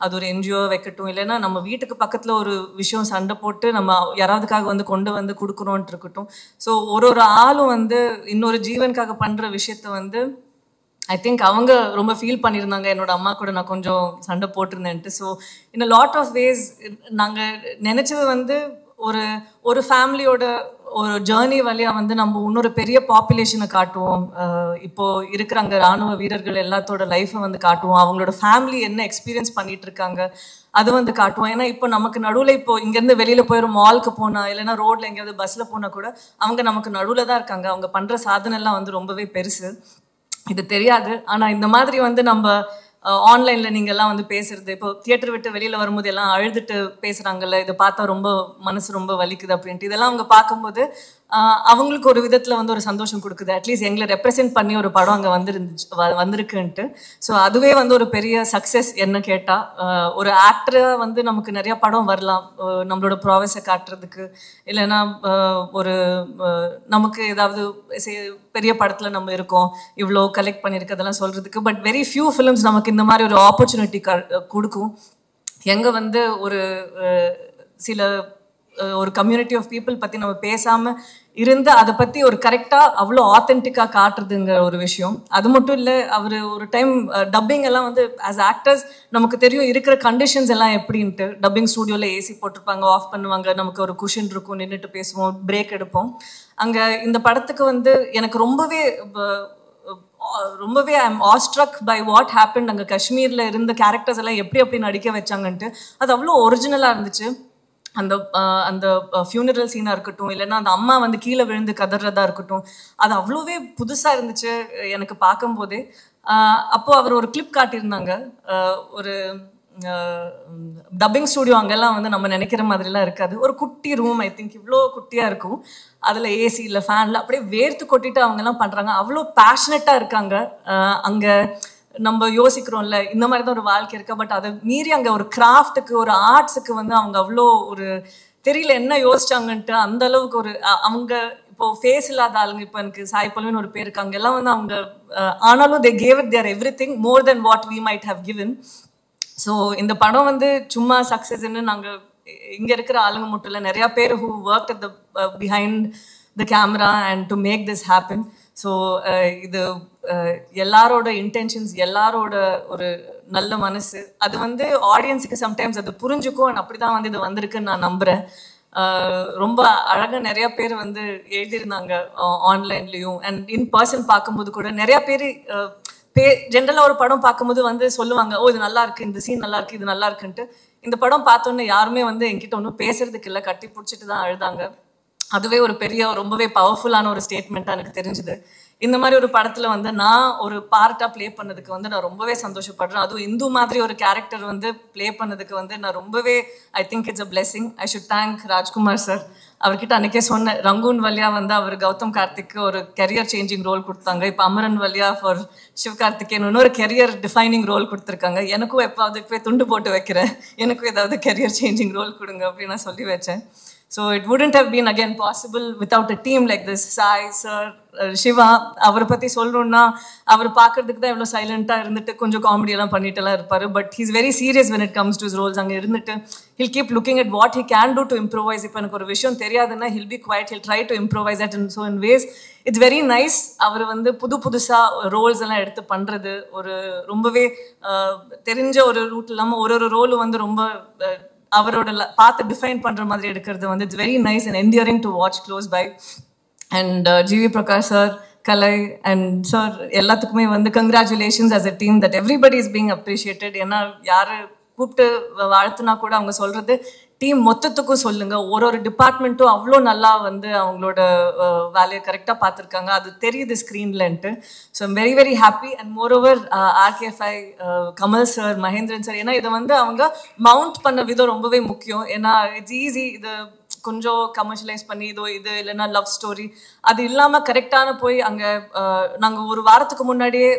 Speaker 2: அது ஒரு என்ஜிஓ வைக்கட்டும் இல்லைன்னா நம்ம வீட்டுக்கு பக்கத்தில் ஒரு விஷயம் சண்டை போட்டு நம்ம யாராவதுக்காக வந்து கொண்டு வந்து கொடுக்குறோன்ட்டு இருக்கட்டும். ஸோ ஒரு ஒரு ஆளும் வந்து இன்னொரு ஜீவனுக்காக பண்ணுற விஷயத்த வந்து ஐ திங்க் அவங்க ரொம்ப ஃபீல் பண்ணியிருந்தாங்க. என்னோட அம்மா கூட நான் கொஞ்சம் சண்டை போட்டிருந்தேன்ட்டு. So in lot of ways நாங்கள் நினச்சது வந்து ஒரு ஒரு ஃபேமிலியோட ஒரு ஜேர்னி வழியாக வந்து நம்ம இன்னொரு பெரிய பாப்புலேஷனை காட்டுவோம். இப்போ இருக்கிற அங்கே ராணுவ வீரர்கள் எல்லாத்தோட லைஃப்பை வந்து காட்டுவோம். அவங்களோட ஃபேமிலி என்ன எக்ஸ்பீரியன்ஸ் பண்ணிட்டு இருக்காங்க அது வந்து காட்டுவோம். ஏன்னா இப்போ நமக்கு நடுவில் இப்போ இங்கேருந்து வெளியில் போயிடும் மாலுக்கு போனால் இல்லைன்னா ரோட்டில் எங்கேயாவது பஸ்ஸில் போனால் கூட அவங்க நமக்கு நடுவில் தான் இருக்காங்க. அவங்க பண்ணுற சாதனைலாம் வந்து ரொம்பவே பெருசு. இது தெரியாது. ஆனால் இந்த மாதிரி வந்து நம்ம ஆன்லைனில் நீங்கள்லாம் வந்து பேசுறது இப்போ தியேட்டர் விட்டு வெளியில் வரும்போது எல்லாம் அழுதுட்டு பேசுகிறாங்கல்ல இதை பார்த்தா ரொம்ப மனசு ரொம்ப வலிக்குது அப்படின்ட்டு. இதெல்லாம் அவங்க பார்க்கும்போது அவங்களுக்கு ஒரு விதத்தில் வந்து ஒரு சந்தோஷம் கொடுக்குது. அட்லீஸ்ட் எங்களை ரெப்ரசென்ட் பண்ணி ஒரு படம் அங்கே வந்துருந்துச்சு வ- வந்திருக்குன்ட்டு. ஸோ அதுவே வந்து ஒரு பெரிய சக்ஸஸ் என்ன கேட்டால் ஒரு ஆக்டராக வந்து நமக்கு நிறைய படம் வரலாம். நம்மளோட ப்ராவஸை காட்டுறதுக்கு. இல்லைன்னா ஒரு நமக்கு ஏதாவது பெரிய படத்தில் நம்ம இருக்கோம். இவ்வளோ கலெக்ட் பண்ணியிருக்கதெல்லாம் சொல்கிறதுக்கு பட் வெரி ஃபியூ ஃபிலிம்ஸ் நமக்கு இந்த மாதிரி ஒரு ஆப்பர்ச்சுனிட்டி க கொடுக்கும். எங்கே வந்து ஒரு சில ஒரு கம்யூனிட்டி ஆஃப் பீப்புள் பற்றி நம்ம பேசாமல் இருந்து அதை பற்றி ஒரு கரெக்டாக அவ்வளோ ஆத்தென்டிக்காக காட்டுறதுங்கிற ஒரு விஷயம். அது மட்டும் இல்லை அவர் ஒரு டைம் டப்பிங் எல்லாம் வந்து ஆஸ் ஆக்டர்ஸ் நமக்கு தெரியும் இருக்கிற கண்டிஷன்ஸ் எல்லாம் எப்படின்ட்டு. டப்பிங் ஸ்டூடியோவில் ஏசி போட்டிருப்பாங்க ஆஃப் பண்ணுவாங்க நமக்கு ஒரு குஷன் இருக்கும் நின்றுட்டு பேசுவோம் பிரேக் எடுப்போம். அங்கே இந்த படத்துக்கு வந்து எனக்கு ரொம்பவே ரொம்பவே I am awestruck by what happen அங்கே காஷ்மீரில் இருந்த கேரக்டர்ஸ் எல்லாம் எப்படி அப்படி நடிக்க வச்சாங்கன்ட்டு. அது அவ்வளோ ஒரிஜினலாக இருந்துச்சு. அந்த அந்த ஃபியூனரல் சீனாக இருக்கட்டும் இல்லைன்னா அந்த அம்மா வந்து கீழே விழுந்து கதறதா இருக்கட்டும் அது அவ்வளோவே புதுசாக இருந்துச்சு எனக்கு பார்க்கும்போதே. அப்போது அவர் ஒரு கிளிப் காட்டியிருந்தாங்க. ஒரு டப்பிங் ஸ்டூடியோ அங்கெல்லாம் வந்து நம்ம நினைக்கிற மாதிரிலாம் இருக்காது. ஒரு குட்டி ரூம் ஐ திங்க் இவ்வளோ குட்டியாக இருக்கும். அதில் ஏசி இல்லை ஃபேனில் அப்படியே வேர்த்து கொட்டிட்டு அவங்கெல்லாம் பண்ணுறாங்க அவ்வளோ பேஷனட்டாக இருக்காங்க. அங்கே நம்ம யோசிக்கிறோம்ல இந்த மாதிரி தான் ஒரு வாழ்க்கை இருக்கா. பட் அதை மீறி அங்கே ஒரு கிராஃப்ட்டுக்கு ஒரு ஆர்ட்ஸுக்கு வந்து அவங்க அவ்வளோ ஒரு தெரியல என்ன யோசிச்சாங்கன்ட்டு அந்த அளவுக்கு ஒரு அவங்க இப்போ ஃபேஸ் இல்லாத ஆளுங்க இப்போ எனக்கு சாய் பல்வின்னு ஒரு பேர் இருக்காங்க. எல்லாம் வந்து அவங்க ஆனாலும் they gave it their everything more than what we might have given so இந்த படம் வந்து சும்மா சக்ஸஸ்ன்னு நாங்கள் இங்கே இருக்கிற ஆளுங்க மட்டும் இல்லை நிறையா பேர் who work at the behind the camera and to make this happen so uh, இது uh, எல்லாரோட இன்டென்ஷன்ஸ் எல்லாரோட ஒரு நல்ல மனசு அது வந்து ஆடியன்ஸுக்கு சம்டைம்ஸ் அது புரிஞ்சுக்கும் அண்ட் அப்படி தான் வந்து இது வந்திருக்குன்னு நான் நம்புகிறேன் uh, ரொம்ப அழகாக நிறையா பேர் வந்து எழுதியிருந்தாங்க ஆன்லைன்லேயும் அண்ட் இன் பர்சன் பார்க்கும்போது கூட நிறையா பேர் பே ஜென்ரலாக ஒரு படம் பார்க்கும்போது வந்து சொல்லுவாங்க ஓ இது நல்லா இருக்கு இந்த சீன் நல்லா இருக்கு இது நல்லா இருக்குன்ட்டு. இந்த படம் பார்த்தோன்னே யாருமே வந்து என்கிட்ட ஒன்றும் பேசுறதுக்கு இல்லை கட்டி பிடிச்சிட்டு தான் அழுதாங்க. அதுவே ஒரு பெரிய ரொம்பவே பவர்ஃபுல்லான ஒரு ஸ்டேட்மெண்ட்டாக எனக்கு தெரிஞ்சுது. இந்த மாதிரி ஒரு படத்தில் வந்து நான் ஒரு பார்ட்டாக ப்ளே பண்ணதுக்கு வந்து நான் ரொம்பவே சந்தோஷப்படுறேன். அதுவும் இந்து மாதிரி ஒரு கேரக்டர் வந்து ப்ளே பண்ணதுக்கு வந்து நான் ரொம்பவே I think it's a blessing I should thank Rajkumar sir அவர்கிட்ட அன்றைக்கே சொன்னேன் ரங்கூன் வழியா வந்து அவர் கௌதம் கார்த்திக்கு ஒரு கெரியர் சேஞ்சிங் ரோல் கொடுத்தாங்க. இப்போ அமரன் வழியா ஃபார் சிவ் கார்த்திகேயன் இன்னொரு கெரியர் டிஃபைனிங் ரோல் கொடுத்துருக்காங்க. எனக்கும் எப்போது போய் துண்டு போட்டு வைக்கிறேன். எனக்கும் ஏதாவது கெரியர் சேஞ்சிங் ரோல் கொடுங்க அப்படின்னு நான் சொல்லி வச்சேன். So it wouldn't have been again possible without a team like this. Sai sir Siva அவரை பற்றி சொல்லணும்னா அவர் பார்க்கறதுக்கு தான் இவ்வளோ சைலண்ட்டாக இருந்துட்டு கொஞ்சம் காமெடியெல்லாம் பண்ணிட்டுலாம் இருப்பார். But he's very serious when it comes to roles roles. அங்கே இருந்துட்டு he'll keep looking at what he can do to improvise இப்போ எனக்கு ஒரு விஷயம் தெரியாதுன்னா he'll be quiet he'll try to improvise at in so in ways it's very nice அவர் வந்து புது புதுசாக ரோல்ஸ் எல்லாம் எடுத்து பண்ணுறது ஒரு ரொம்பவே uh, தெரிஞ்ச ஒரு ரூட் இல்லாமல் ஒரு ஒரு ரோலும் வந்து ரொம்ப uh, அவரோட பார்த்து டிஃபைன் பண்ற மாதிரி எடுக்கிறது வந்து it's very nice and endearing to watch close by and GV Prakash sir Kalai and sir எல்லாத்துக்குமே வந்து congratulations as a team that everybody is being appreciated ஏன்னா யார் கூப்பிட்டு வாழ்த்துனா கூட அவங்க சொல்றது டீம் மொத்தத்துக்கும் சொல்லுங்க. ஒரு ஒரு டிபார்ட்மெண்ட்டும் அவ்வளோ நல்லா வந்து அவங்களோட வேலையை கரெக்டாக பார்த்துருக்காங்க. அது தெரியுது ஸ்க்ரீன்லன்ட்டு so I'm very very happy and moreover RKFI Kamal sir Mahendran sir ஏன்னா இதை வந்து அவங்க மவுண்ட் பண்ண விதம் ரொம்பவே முக்கியம். ஏன்னா இட்ஸ் ஈஸி இது கொஞ்சம் கமர்ஷியலைஸ் பண்ணி இதோ இது இல்லைன்னா லவ் ஸ்டோரி அது இல்லாமல் கரெக்டான போய் அங்கே நாங்கள் ஒரு வாரத்துக்கு முன்னாடியே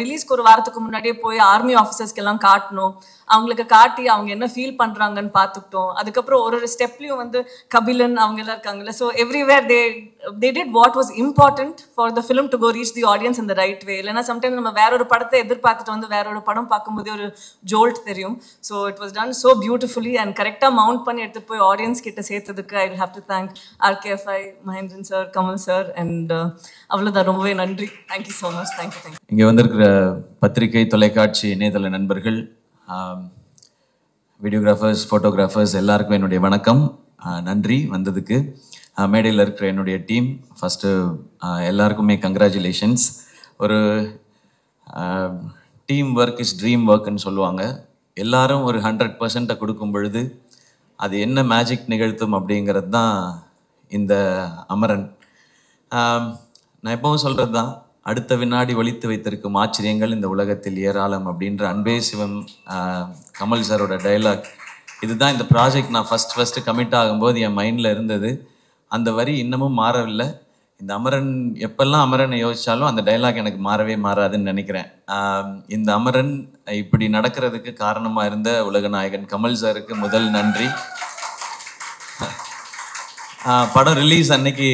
Speaker 2: ரிலீஸ்க்கு ஒரு வாரத்துக்கு முன்னாடியே போய் ஆர்மி ஆஃபீஸர்ஸ்க்கெல்லாம் காட்டணும். அவங்களுக்கு காட்டி அவங்க என்ன ஃபீல் பண்ணுறாங்கன்னு பார்த்துக்கிட்டோம். அதுக்கப்புறம் ஒரு ஒரு ஸ்டெப்லேயும் வந்து கபிலன் அவங்க எல்லாம் இருக்காங்கல்ல. So everywhere they they did what was important for the film to go reach the audience இந்த ரைட் வே இல்லைன்னா சம்டைம்ஸ் நம்ம வேற ஒரு படத்தை எதிர்பார்த்துட்டு வந்து வேற ஒரு படம் பார்க்கும்போதே ஒரு ஜோல்ட் தெரியும். So it was done so beautifully and கரெக்டாக மவுண்ட் பண்ணி எடுத்துட்டு போய் ஆடியன்ஸ் கிட்ட சேர்த்ததுக்கு I have to thank RKFI Mahendran sir Kamal sir and அவ்வளோதான் ரொம்பவே நன்றி. Thank you so much thank you thank you
Speaker 3: இங்கே வந்திருக்கிற பத்திரிகை தொலைக்காட்சி இணையதள நண்பர்கள் வீடியோகிராஃபர்ஸ் ஃபோட்டோகிராஃபர்ஸ் எல்லாருக்கும் என்னுடைய வணக்கம். நன்றி வந்ததுக்கு. மேடையில் இருக்கிற என்னுடைய டீம் ஃபஸ்ட்டு எல்லாருக்குமே கங்க்ராச்சுலேஷன்ஸ் ஒரு டீம் ஒர்க் இஸ் ட்ரீம் ஒர்க்குன்னு சொல்லுவாங்க. எல்லாரும் ஒரு ஹண்ட்ரட் பர்சன்ட்டை கொடுக்கும் பொழுது அது என்ன மேஜிக் நிகழ்த்தும் அப்படிங்கிறது தான் இந்த அமரன். நான் எப்பவும் சொல்கிறது தான் அடுத்த வினாடி ஒழித்து வைத்திருக்கும் ஆச்சரியங்கள் இந்த உலகத்தில் ஏராளம் அப்படின்ற அன்பே சிவம் கமல் சாரோட டைலாக் இதுதான் இந்த ப்ராஜெக்ட் நான் ஃபஸ்ட் ஃபஸ்ட்டு கமிட் ஆகும்போது என் மைண்டில் இருந்தது. அந்த வரி இன்னமும் மாறவில்லை. இந்த அமரன் எப்பெல்லாம் அமரனை யோசித்தாலும் அந்த டைலாக் எனக்கு மாறவே மாறாதுன்னு நினைக்கிறேன். இந்த அமரன் இப்படி நடக்கிறதுக்கு காரணமாக இருந்த உலகநாயகன் கமல் சாருக்கு முதல் நன்றி. படம் ரிலீஸ் அன்னைக்கு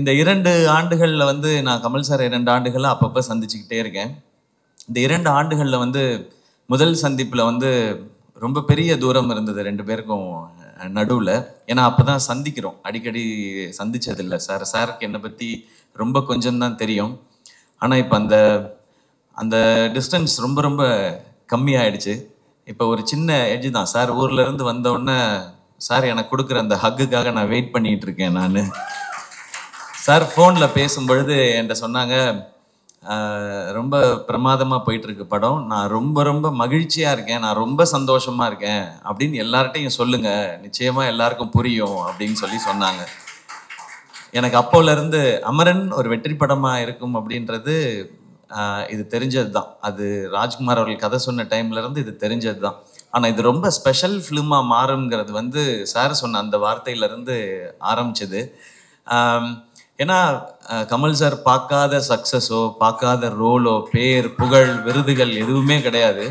Speaker 3: இந்த இரண்டு ஆண்டுகளில் வந்து நான் கமல் சார் இரண்டு ஆண்டுகளில் அப்பப்போ சந்திச்சுக்கிட்டே இருக்கேன். இந்த இரண்டு ஆண்டுகளில் வந்து முதல் சந்திப்பில் வந்து ரொம்ப பெரிய தூரம் இருந்தது ரெண்டு பேருக்கும் நடுவில். ஏன்னா அப்போ தான் சந்திக்கிறோம். அடிக்கடி சந்திச்சதில்லை. சார் சாருக்கு என்னை பற்றி ரொம்ப கொஞ்சம்தான் தெரியும். ஆனால் இப்போ அந்த அந்த டிஸ்டன்ஸ் ரொம்ப ரொம்ப கம்மியாயிடுச்சு. இப்போ ஒரு சின்ன எட்ஜ் தான். சார் ஊர்லேருந்து வந்த உடனே சார் எனக்கு கொடுக்குற அந்த ஹக்குக்காக நான் வெயிட் பண்ணிகிட்டு இருக்கேன் நான். சார் ஃபோனில் பேசும்பொழுது என்கிட்ட சொன்னாங்க ரொம்ப பிரமாதமாக போயிட்டுருக்கு படம். நான் ரொம்ப ரொம்ப மகிழ்ச்சியாக இருக்கேன். நான் ரொம்ப சந்தோஷமாக இருக்கேன். அப்படின்னு எல்லார்ட்டையும் சொல்லுங்கள் நிச்சயமாக எல்லாருக்கும் புரியும் அப்படின்னு சொல்லி சொன்னாங்க. எனக்கு அப்போலேருந்து அமரன் ஒரு வெற்றி படமாக இருக்கும் அப்படின்றது இது தெரிஞ்சது தான் அது ராஜ்குமார் அவர்கள் கதை சொன்ன டைம்லேருந்து இது தெரிஞ்சது தான் ஆனால் இது ரொம்ப ஸ்பெஷல் ஃபிலிமாக மாறுங்கிறது வந்து சார் சொன்ன அந்த வார்த்தையிலேருந்து ஆரம்பிச்சது. ஏன்னா கமல் சார் பார்க்காத சக்ஸஸோ பார்க்காத ரோலோ பேர் புகழ் விருதுகள் எதுவுமே கிடையாது.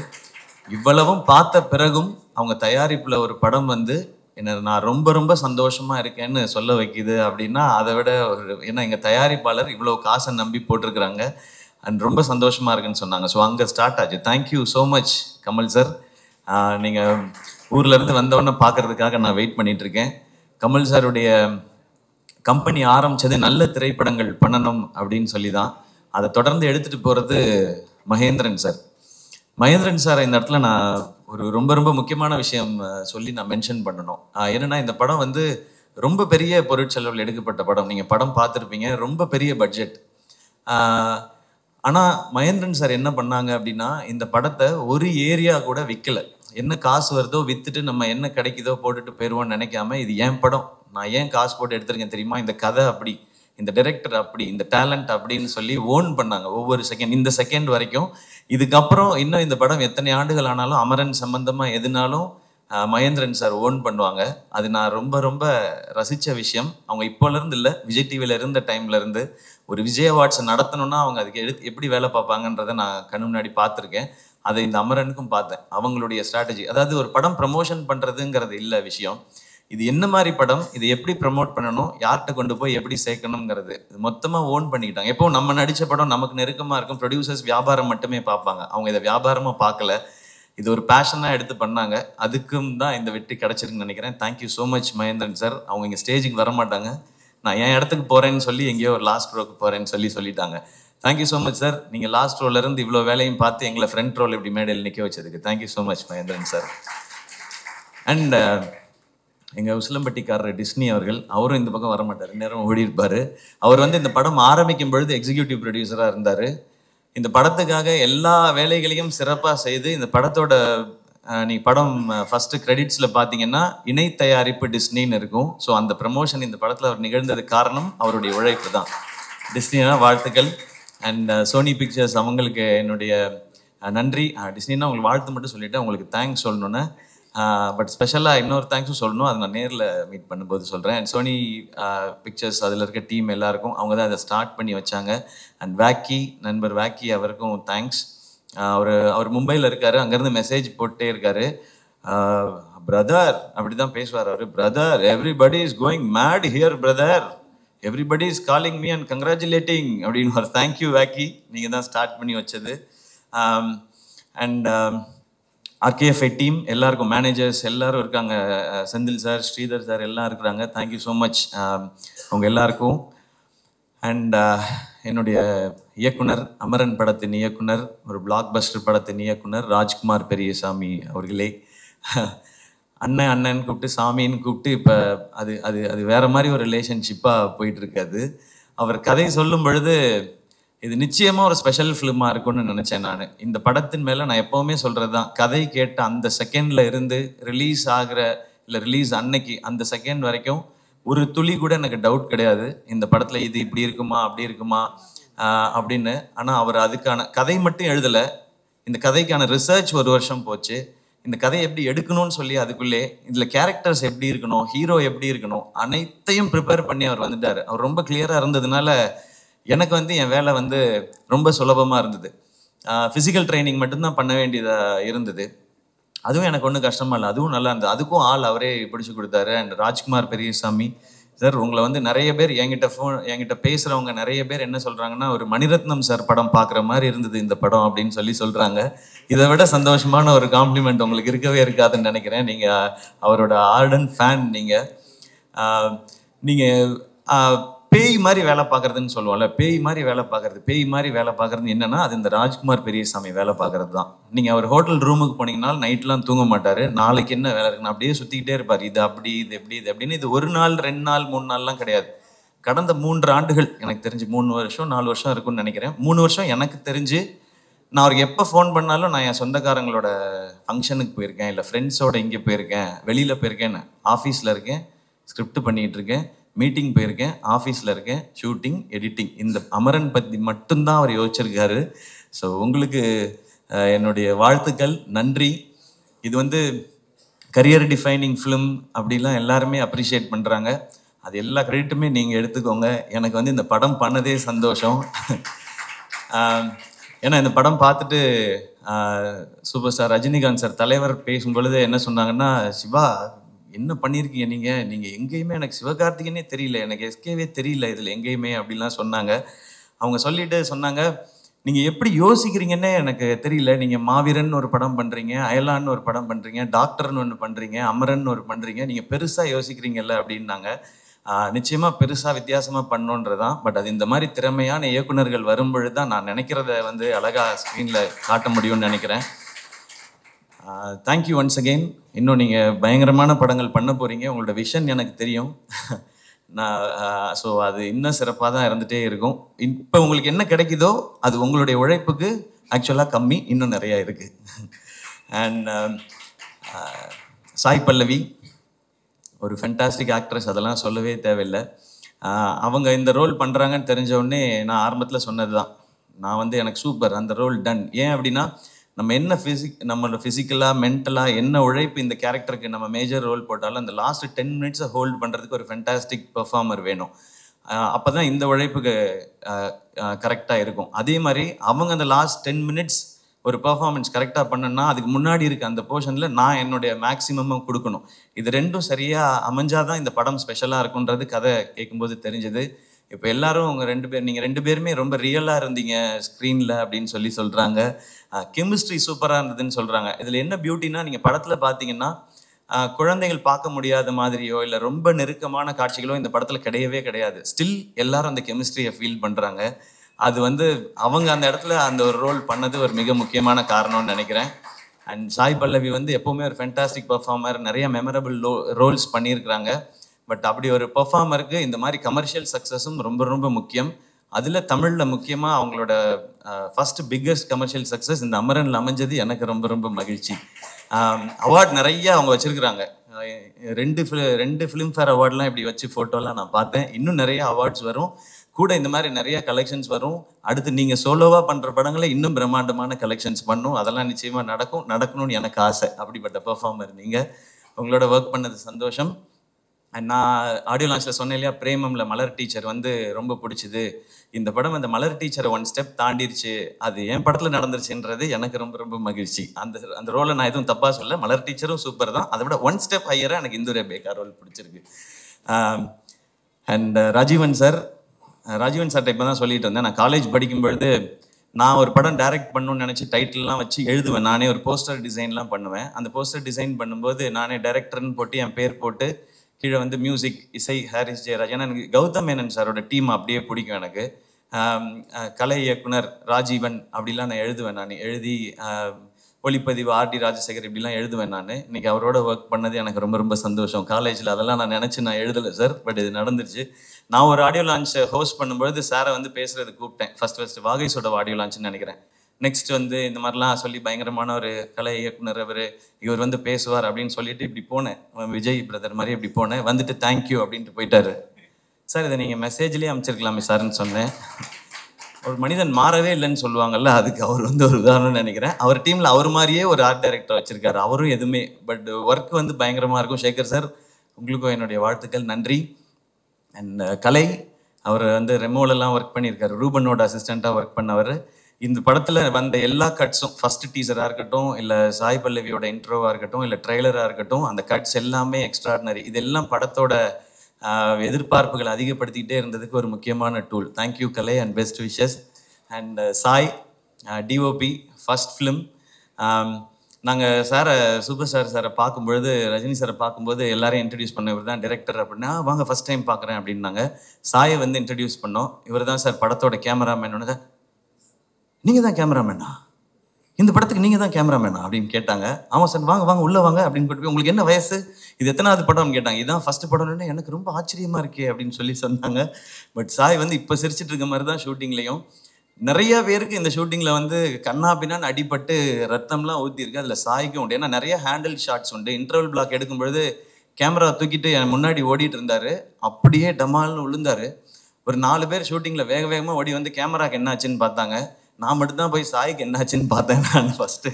Speaker 3: இவ்வளவும் பார்த்த பிறகும் அவங்க தயாரிப்பில் ஒரு படம் வந்து என்ன நான் ரொம்ப ரொம்ப சந்தோஷமாக இருக்கேன்னு சொல்ல வைக்குது அப்படின்னா அதை விட ஒரு ஏன்னா எங்கள் தயாரிப்பாளர் இவ்வளோ காசை நம்பி போட்டிருக்கிறாங்க. அண்ட் ரொம்ப சந்தோஷமாக இருக்குன்னு சொன்னாங்க. ஸோ அங்கே ஸ்டார்ட் ஆச்சு. Thank you so much Kamal sir நீங்கள் ஊர்லேருந்து வந்தவொடனே பார்க்கறதுக்காக நான் வெயிட் பண்ணிகிட்ருக்கேன் கமல் சாருடைய கம்பெனி ஆரம்பிச்சது நல்ல திரைப்படங்கள் பண்ணணும் அப்படின்னு சொல்லி தான் அதை தொடர்ந்து எடுத்துட்டு போறது மகேந்திரன் சார். மகேந்திரன் சார் இந்த இடத்துல நான் ஒரு ரொம்ப ரொம்ப முக்கியமான விஷயம் சொல்லி நான் மென்ஷன் பண்ணணும். என்னென்னா என்னன்னா இந்த படம் வந்து ரொம்ப பெரிய பொருட்செலவில் எடுக்கப்பட்ட படம். நீங்கள் படம் பார்த்துருப்பீங்க ரொம்ப பெரிய பட்ஜெட் ஆனால் மகேந்திரன் சார் என்ன பண்ணாங்க அப்படின்னா இந்த படத்தை ஒரு ஏரியா கூட விற்கலை என்ன காசு வருதோ வித்துட்டு நம்ம என்ன கிடைக்குதோ போட்டுட்டு போயிடுவோம்னு நினைக்காம இது ஏன் படம்? நான் ஏன் காசு போட்டு எடுத்திருக்கேன் தெரியுமா? இந்த கதை அப்படி இந்த டைரக்டர் அப்படி இந்த டேலண்ட் அப்படின்னு சொல்லி ஓன் பண்ணாங்க ஒவ்வொரு செகண்ட் இந்த செகண்ட் வரைக்கும். இதுக்கப்புறம் இன்னும் இந்த படம் எத்தனை ஆண்டுகள் ஆனாலும் அமரன் சம்பந்தமா எதுனாலும் மகேந்திரன் சார் ஓன் பண்ணுவாங்க. அது நான் ரொம்ப ரொம்ப ரசித்த விஷயம். அவங்க இப்போலேருந்து இல்லை விஜய் டிவியில் இருந்த டைம்ல இருந்து ஒரு விஜய் அவார்ட்ஸ் நடத்தணும்னா அவங்க அதுக்கு எடுத்து எப்படி வேலை பார்ப்பாங்கன்றதை நான் கண்ணு முன்னாடி பார்த்துருக்கேன். அதை இந்த அமரனுக்கும் பார்த்தேன். அவங்களுடைய ஸ்ட்ராட்டஜி அதாவது ஒரு படம் ப்ரமோஷன் பண்ணுறதுங்கிறது இல்லை விஷயம். இது என்ன மாதிரி படம்? இதை எப்படி ப்ரமோட் பண்ணணும்? யார்கிட்ட கொண்டு போய் எப்படி சேர்க்கணுங்கிறது இது மொத்தமாக ஓன் பண்ணிக்கிட்டாங்க. எப்போ நம்ம நடித்த படம் நமக்கு நெருக்கமாக இருக்கும். ப்ரொடியூசர்ஸ் வியாபாரம் மட்டுமே பார்ப்பாங்க. அவங்க இதை வியாபாரமாக பார்க்கல. இது ஒரு பேஷனாக எடுத்து பண்ணாங்க. அதுக்கும் தான் இந்த வெற்றி கிடச்சிருக்குன்னு நினைக்கிறேன். Thank you so much Mahendran sir அவங்க இங்கே ஸ்டேஜுக்கு வர மாட்டாங்க நான் என் இடத்துக்கு போகிறேன்னு சொல்லி எங்கேயோ ஒரு லாஸ்ட் ரோக்கு போகிறேன்னு சொல்லி சொல்லிட்டாங்க. Thank you so much sir நீங்கள் லாஸ்ட் ரோல இருந்து இவ்வளோ வேலையும் பார்த்து எங்களை ஃப்ரண்ட் ரோல் இப்படி மேடையில் நிற்க வச்சதுக்கு thank you so much Mahendran sir and எங்கள் உசிலம்பட்டிக்காரர் டிஸ்னி அவர்கள் அவரும் இந்த பக்கம் வர மாட்டார் நேரம் ஓடி இருப்பார். அவர் வந்து இந்த படம் ஆரம்பிக்கும் பொழுது எக்ஸிக்யூட்டிவ் ப்ரொடியூசராக இருந்தார். இந்த படத்துக்காக எல்லா வேலைகளையும் சிறப்பாக செய்து இந்த படத்தோட நீ படம் ஃபஸ்ட்டு கிரெடிட்ஸில் பார்த்தீங்கன்னா இணை தயாரிப்பு டிஸ்னின்னு இருக்கும். ஸோ அந்த ப்ரமோஷன் இந்த படத்தில் அவர் நிகழ்ந்தது காரணம் அவருடைய உழைப்பு தான். டிஸ்னினா வாழ்த்துக்கள். அண்ட் சோனி பிக்சர்ஸ் அவங்களுக்கு என்னுடைய uh, நன்றி. Uh, டிஸ்னின்னா உங்களுக்கு வாழ்த்து மட்டும் சொல்லிட்டு உங்களுக்கு தேங்க்ஸ் சொல்லணுன்னு பட் ஸ்பெஷலாக இன்னொரு தேங்க்ஸும் சொல்லணும். அதை நான் நேரில் மீட் பண்ணும்போது சொல்கிறேன் அண்ட் சோனி பிக்சர்ஸ் அதில் இருக்க டீம் எல்லாருக்கும் அவங்க தான் அதை ஸ்டார்ட் பண்ணி வச்சாங்க. அண்ட் வேக்கி நண்பர் வேக்கி அவருக்கும் தேங்க்ஸ் uh, அவர் அவர் மும்பையில் இருக்காரு. அங்கேருந்து மெசேஜ் போட்டே இருக்காரு. பிரதர் அப்படி தான் பேசுவார் அவர். Brother everybody is going mad here brother everybody is calling me and congratulating அப்படின்னு ஒரு தேங்க்யூ வேக்கி நீங்கள் தான் ஸ்டார்ட் பண்ணி வச்சது. அண்ட் ஆர்கேஎஃப்ஐ டீம் எல்லாருக்கும் மேனேஜர்ஸ் எல்லாரும் இருக்காங்க. செந்தில் சார் ஸ்ரீதர் சார் எல்லாம் இருக்கிறாங்க. தேங்க்யூ ஸோ மச் அவங்க எல்லாருக்கும். அண்ட் என்னுடைய இயக்குனர் அமரன் படத்தின் இயக்குனர் ஒரு பிளாக் பஸ்டர் படத்தின் இயக்குனர் ராஜ்குமார் பெரியசாமி அவர்களே. அண்ணன் அண்ணன் கூப்பிட்டு சாமின்னு கூப்பிட்டு இப்போ அது அது அது வேற மாதிரி ஒரு ரிலேஷன்ஷிப்பாக போயிட்டு இருக்காது அவர் கதை சொல்லும் பொழுது இது நிச்சயமாக ஒரு ஸ்பெஷல் ஃபிலிமாக இருக்கும்னு நினச்சேன் நான். இந்த படத்தின் மேலே நான் எப்போவுமே சொல்கிறது தான் கதை கேட்ட அந்த செகண்டில் இருந்து ரிலீஸ் ஆகிற இல்லை ரிலீஸ் அன்னைக்கு அந்த செகண்ட் வரைக்கும் ஒரு துளி கூட எனக்கு டவுட் கிடையாது. இந்த படத்தில் இது இப்படி இருக்குமா அப்படி இருக்குமா அப்படின்னு. ஆனால் அவர் அதுக்கான கதை மட்டும் எழுதலை. இந்த கதைக்கான ரிசர்ச் ஒரு வருஷம் போச்சு. இந்த கதையை எப்படி எடுக்கணும்னு சொல்லி அதுக்குள்ளே இதில் கேரக்டர்ஸ் எப்படி இருக்கணும் ஹீரோ எப்படி இருக்கணும் அனைத்தையும் ப்ரிப்பேர் பண்ணி அவர் வந்துட்டார். அவர் ரொம்ப கிளியராக இருந்ததுனால எனக்கு வந்து என் வேலை வந்து ரொம்ப சுலபமாக இருந்தது. ஃபிசிக்கல் ட்ரைனிங் மட்டும்தான் பண்ண வேண்டியதாக இருந்தது. அதுவும் எனக்கு ஒன்றும் கஷ்டமாக இல்லை. அதுவும் நல்லா இருந்தது. அதுக்கும் ஆள் அவரே பிடிச்சி கொடுத்தாரு. அண்ட் ராஜ்குமார் பெரியசாமி சார் உங்களை வந்து நிறைய பேர் என்கிட்ட ஃபோன் என்கிட்ட பேசுகிறவங்க நிறைய பேர் என்ன சொல்கிறாங்கன்னா ஒரு மணிரத்னம் சார் படம் பார்க்குற மாதிரி இருந்தது இந்த படம் அப்படின்னு சொல்லி சொல்கிறாங்க இதை விட சந்தோஷமான ஒரு காம்ப்ளிமெண்ட் உங்களுக்கு இருக்கவே இருக்காதுன்னு நினைக்கிறேன். நீங்கள் அவரோட ஆர்டன் ஃபேன் நீங்கள் நீங்கள் பேய் மாதிரி வேலை பார்க்கறதுன்னு சொல்லுவோம்ல பேய் மாதிரி வேலை பார்க்கறது பேய் மாதிரி வேலை பார்க்கறது என்னன்னா அது இந்த ராஜ்குமார் பெரியசாமி வேலை பார்க்கறது தான் நீங்க அவர் ஹோட்டல் ரூமுக்கு போனீங்கன்னா நைட்லாம் தூங்க மாட்டாரு. நாளைக்கு என்ன வேலை இருக்குன்னு அப்படியே சுத்திக்கிட்டே இருப்பார். இது அப்படி இது எப்படி இது அப்படின்னு இது ஒரு நாள் ரெண்டு நாள் மூணு நாள்லாம் கிடையாது. கடந்த மூன்று ஆண்டுகள் எனக்கு தெரிஞ்சு மூணு வருஷம் நாலு வருஷம் இருக்கும்னு நினைக்கிறேன். மூணு வருஷம் எனக்கு தெரிஞ்சு நான் அவருக்கு எப்போ ஃபோன் பண்ணாலும் நான் என் சொந்தக்காரங்களோட ஃபங்க்ஷனுக்கு போயிருக்கேன் இல்லை ஃப்ரெண்ட்ஸோட இங்கே போயிருக்கேன் வெளியில் போயிருக்கேன் ஆஃபீஸில் இருக்கேன் ஸ்கிரிப்ட் பண்ணிகிட்டு இருக்கேன். மீட்டிங் போயிருக்கேன் ஆஃபீஸில் இருக்கேன் ஷூட்டிங் எடிட்டிங் இந்த அமரன் பற்றி மட்டும்தான் அவர் யோசிச்சிருக்காரு. ஸோ உங்களுக்கு என்னுடைய வாழ்த்துக்கள் நன்றி. இது வந்து கரியர் டிஃபைனிங் ஃபிலிம் அப்படிலாம் எல்லாருமே அப்ரிஷியேட் பண்ணுறாங்க அது எல்லா கிரெடிட்டுமே நீங்கள் எடுத்துக்கோங்க. எனக்கு வந்து இந்த படம் பண்ணதே சந்தோஷம். ஏன்னா இந்த படம் பார்த்துட்டு சூப்பர் ஸ்டார் ரஜினிகாந்த் சார் தலைவர் பேசும் பொழுது என்ன சொன்னாங்கன்னா சிவா என்ன பண்ணியிருக்கீங்க நீங்கள் நீங்கள் எங்கேயுமே எனக்கு சிவகார்த்திகனே தெரியல. எனக்கு எஸ்கேவே தெரியல இதில் எங்கேயுமே அப்படிலாம் சொன்னாங்க. அவங்க சொல்லிட்டு சொன்னாங்க நீங்கள் எப்படி யோசிக்கிறீங்கன்னே எனக்கு தெரியல. நீங்கள் மாவீரன் ஒரு படம் பண்ணுறீங்க அயலான்னு ஒரு படம் பண்ணுறீங்க டாக்டர்னு ஒன்று பண்ணுறீங்க அமரன் ஒரு பண்ணுறீங்க நீங்கள் பெருசாக யோசிக்கிறீங்கல்ல அப்படின்னாங்க. நிச்சயமாக பெருசாக வித்தியாசமாக பண்ணோன்றதான் பட் அது இந்த மாதிரி திறமையான இயக்குனர்கள் வரும்பொழுது தான் நான் நினைக்கிறத வந்து அழகா ஸ்க்ரீனில் காட்ட முடியும்னு நினைக்கிறேன். தேங்க்யூ ஒன்ஸ் அகெயின் இன்னும் நீங்கள் பயங்கரமான படங்கள் பண்ண போகிறீங்க உங்களோட விஷன் எனக்கு தெரியும். *laughs* நான் ஸோ அது இன்னும் சிறப்பாக தான் இருந்துகிட்டே இருக்கும். இப்போ உங்களுக்கு என்ன கிடைக்குதோ அது உங்களுடைய உழைப்புக்கு ஆக்சுவலாக கம்மி. இன்னும் நிறையா இருக்குது அண்ட் *laughs* சாய் பல்லவி ஒரு ஃபென்டாஸ்டிக் ஆக்ட்ரஸ் அதெல்லாம் சொல்லவே தேவையில்லை. அவங்க இந்த ரோல் பண்ணுறாங்கன்னு தெரிஞ்ச உடனே நான் ஆரம்பத்தில் சொன்னது தான் நான் வந்து எனக்கு சூப்பர் அந்த ரோல் டன் ஏன் அப்படின்னா நம்ம என்ன ஃபிசிக் நம்மளோட ஃபிசிக்கலாக மென்டலாக என்ன உழைப்பு இந்த கேரக்டருக்கு நம்ம மேஜர் ரோல் போட்டாலும் அந்த லாஸ்ட் டென் மினிட்ஸை ஹோல்ட் பண்ணுறதுக்கு ஒரு ஃபென்டாஸ்டிக் பெர்ஃபார்மர் வேணும். அப்போ தான் இந்த உழைப்புக்கு கரெக்டாக இருக்கும். அதே மாதிரி அவங்க அந்த லாஸ்ட் டென் மினிட்ஸ் ஒரு பெர்ஃபார்மன்ஸ் கரெக்டாக பண்ணனா அதுக்கு முன்னாடி இருக்க அந்த போர்ஷனில் நான் என்னுடைய மேக்ஸிமம் கொடுக்கணும். இது ரெண்டும் சரியாக அமைஞ்சாதான் இந்த படம் ஸ்பெஷலாக இருக்குன்றது கதை கேட்கும்போது தெரிஞ்சது. இப்போ எல்லாரும் உங்கள் ரெண்டு பேர் நீங்கள் ரெண்டு பேருமே ரொம்ப ரியலாக இருந்தீங்க ஸ்க்ரீனில் அப்படின்னு சொல்லி சொல்கிறாங்க கெமிஸ்ட்ரி சூப்பராக இருந்ததுன்னு சொல்கிறாங்க இதில் என்ன பியூட்டினா நீங்கள் படத்தில் பார்த்தீங்கன்னா குழந்தைகள் பார்க்க முடியாத மாதிரியோ இல்லை ரொம்ப நெருக்கமான காட்சிகளோ இந்த படத்தில் கிடையவே கிடையாது. ஸ்டில் எல்லாரும் அந்த கெமிஸ்ட்ரியை ஃபீல் பண்ணுறாங்க அது வந்து அவங்க அந்த இடத்துல அந்த ஒரு ரோல் பண்ணது ஒரு மிக முக்கியமான காரணம்னு நினைக்கிறேன். அண்ட் சாய் பல்லவி வந்து எப்போவுமே ஒரு ஃபென்டாஸ்டிக் பர்ஃபார்மர் நிறைய மெமரபிள் ரோ ரோல்ஸ் பண்ணியிருக்கிறாங்க. பட் அப்படி ஒரு பெர்ஃபார்மருக்கு இந்த மாதிரி கமர்ஷியல் சக்ஸஸும் ரொம்ப ரொம்ப முக்கியம். அதில் தமிழில் முக்கியமாக அவங்களோட ஃபஸ்ட் பிக்கஸ்ட் கமர்ஷியல் சக்ஸஸ் இந்த அமரனில் அமைஞ்சது எனக்கு ரொம்ப ரொம்ப மகிழ்ச்சி. அவார்ட் நிறைய அவங்க வச்சுருக்குறாங்க. ரெண்டு ஃபிலி ரெண்டு ஃபிலிம்ஃபேர் அவார்ட்லாம் இப்படி வச்சு ஃபோட்டோலாம் நான் பார்த்தேன். இன்னும் நிறைய அவார்ட்ஸ் வரும். கூட இந்த மாதிரி நிறைய கலெக்ஷன்ஸ் வரும். அடுத்து நீங்கள் சோலோவாக பண்ணுற படங்களை இன்னும் பிரம்மாண்டமான கலெக்ஷன்ஸ் பண்ணும். அதெல்லாம் நிச்சயமாக நடக்கும். நடக்கணும்னு எனக்கு ஆசை. அப்படிப்பட்ட பெர்ஃபார்மர் நீங்கள் உங்களோட ஒர்க் பண்ணது சந்தோஷம். அண்ட் நான் ஆடியோ லான்ச்சில் சொன்னேன் இல்லையா பிரேமம்ல மலர் டீச்சர் வந்து ரொம்ப பிடிச்சிது. இந்த படம் அந்த மலர் டீச்சரை ஒன் ஸ்டெப் தாண்டிருச்சு. அது என் படத்தில் நடந்துருச்சுன்றது எனக்கு ரொம்ப ரொம்ப மகிழ்ச்சி. அந்த அந்த ரோலை நான் எதுவும் தப்பாக சொல்ல மலர் டீச்சரும் சூப்பர் தான். அதை விட ஒன் ஸ்டெப் ஹையராக எனக்கு இந்துரே பேக்கா ரோல் பிடிச்சிருக்கு. Um, and uh, Rajeevan sir uh, Rajeevan சார்ட்ட இப்போ தான் சொல்லிட்டு இருந்தேன் நான் காலேஜ் படிக்கும் பொழுது நான் ஒரு படம் டைரக்ட் பண்ணணும்னு நினச்சி டைட்டில்லாம் வச்சு எழுதுவேன். நானே ஒரு போஸ்டர் டிசைன்லாம் பண்ணுவேன். அந்த போஸ்டர் டிசைன் பண்ணும்போது நானே டைரக்டர்னு போட்டு என் பேர் போட்டு கீழே வந்து மியூசிக் இசை ஹாரிஸ் ஜெயராஜ். ஏன்னா எனக்கு கௌதம் மேனன் சாரோட டீம் அப்படியே பிடிக்கும் எனக்கு. கலை இயக்குனர் ராஜீவன் அப்படிலாம் நான் எழுதுவேன் நான். எழுதி ஒளிப்பதிவு ஆர்டி ராஜசேகர் இப்படிலாம் எழுதுவேன் நான். இன்னைக்கு அவரோட ஒர்க் பண்ணது எனக்கு ரொம்ப ரொம்ப சந்தோஷம். காலேஜில் அதெல்லாம் நான் நினச்சி நான் எழுதலை சார் பட் இது நடந்துருச்சு. நான் ஒரு ஆடியோ லான்ச் ஹோஸ்ட் பண்ணும்பொழுது சாரை வந்து பேசுறது கூப்பிட்டேன். ஃபர்ஸ்ட் ஃபர்ஸ்ட் வாகைஸோட ஆடியோ லான்ச்னு நினைக்கிறேன். நெக்ஸ்ட் வந்து இந்த மாதிரிலாம் சொல்லி பயங்கரமான ஒரு கலை இயக்குனர் அவர் இவர் வந்து பேசுவார் அப்படின்னு சொல்லிட்டு இப்படி போனேன். விஜய் பிரதர் மாதிரி இப்படி போனேன். வந்துட்டு தேங்க்யூ அப்படின்ட்டு போயிட்டாரு. சார் இதை நீங்கள் மெசேஜ்லேயே அமைச்சிருக்கலாமே சார்னு சொன்னேன். ஒரு மனிதன் மாறவே இல்லைன்னு சொல்லுவாங்கல்ல அதுக்கு அவர் வந்து ஒரு உதாரணம்னு நினைக்கிறேன். அவர் டீமில் அவர் மாதிரியே ஒரு ஆர்ட் டைரக்டர் வச்சிருக்காரு. அவரும் எதுவுமே பட் ஒர்க் வந்து பயங்கரமாக இருக்கும். சேகர் சார் உங்களுக்கும் என்னுடைய வாழ்த்துக்கள். நன்றி. அண்ட் கலை அவர் வந்து ரெமோலெல்லாம் ஒர்க் பண்ணியிருக்காரு. ரூபனோட அசிஸ்டண்ட்டாக ஒர்க் பண்ணவர். இந்த படத்தில் வந்த எல்லா கட்ஸும் ஃபர்ஸ்ட் டீசராக இருக்கட்டும் இல்லை சாய் பல்லவியோட இன்ட்ரோவாக இருக்கட்டும் இல்லை ட்ரெய்லரா இருக்கட்டும் அந்த கட்ஸ் எல்லாமே எக்ஸ்ட்ராடினரி இதெல்லாம் படத்தோட எதிர்பார்ப்புகள் அதிகப்படுத்திக்கிட்டே இருந்ததுக்கு ஒரு முக்கியமான tool thank you Kalai and best wishes and Sai DOP first film நாங்கள் சாரை சூப்பர் ஸ்டார் சாரை பார்க்கும்பொழுது ரஜினி சாரை பார்க்கும்போது எல்லாரையும் இன்ட்ரடியூஸ் பண்ண இவர் தான் டிரெக்டர் அப்படின்னா வாங்க ஃபர்ஸ்ட் டைம் பார்க்குறேன் அப்படின்னாங்க. சாயை வந்து இன்ட்ரடியூஸ் பண்ணோம். இவர் தான் சார் படத்தோட கேமராமேன் ஒன்று நீங்கள் தான் கேமராமேனா இந்த படத்துக்கு நீங்கள் தான் கேமராமேனா அப்படின்னு கேட்டாங்க. ஆமாம் சார் வாங்க வாங்க உள்ளே வாங்க அப்படின்னு போய் உங்களுக்கு என்ன வயசு? இது எத்தனாவது படம்னு கேட்டாங்க. இதுதான் ஃபஸ்ட்டு படம்னு எனக்கு ரொம்ப ஆச்சரியமாக இருக்கே அப்படின்னு சொல்லி சொன்னாங்க. பட் சாய் வந்து இப்போ சிரிச்சிட்டு இருக்க மாதிரி தான் ஷூட்டிங்லேயும் நிறைய பேருக்கு இந்த ஷூட்டிங்கில் வந்து கண்ணா பின்னான்னு அடிபட்டு ரத்தம்லாம் ஊற்றிருக்கு அதில் சாய்க்கும் உண்டு. ஏன்னா நிறைய ஹேண்டில் ஷாட்ஸ் உண்டு. இன்டர்வல் பிளாக் எடுக்கும் பொழுது கேமரா தூக்கிட்டு என் முன்னாடி ஓடிட்டு இருந்தார். அப்படியே டமால்னு விழுந்தார் ஒரு நாலு பேர் ஷூட்டிங்கில் வேக வேகமாக ஓடி வந்து கேமராக்கு என்னாச்சுன்னு பார்த்தாங்க. நான் மட்டும்தான் போய் சாய்க்கு என்னாச்சுன்னு பார்த்தேன் நான் ஃபஸ்ட்டு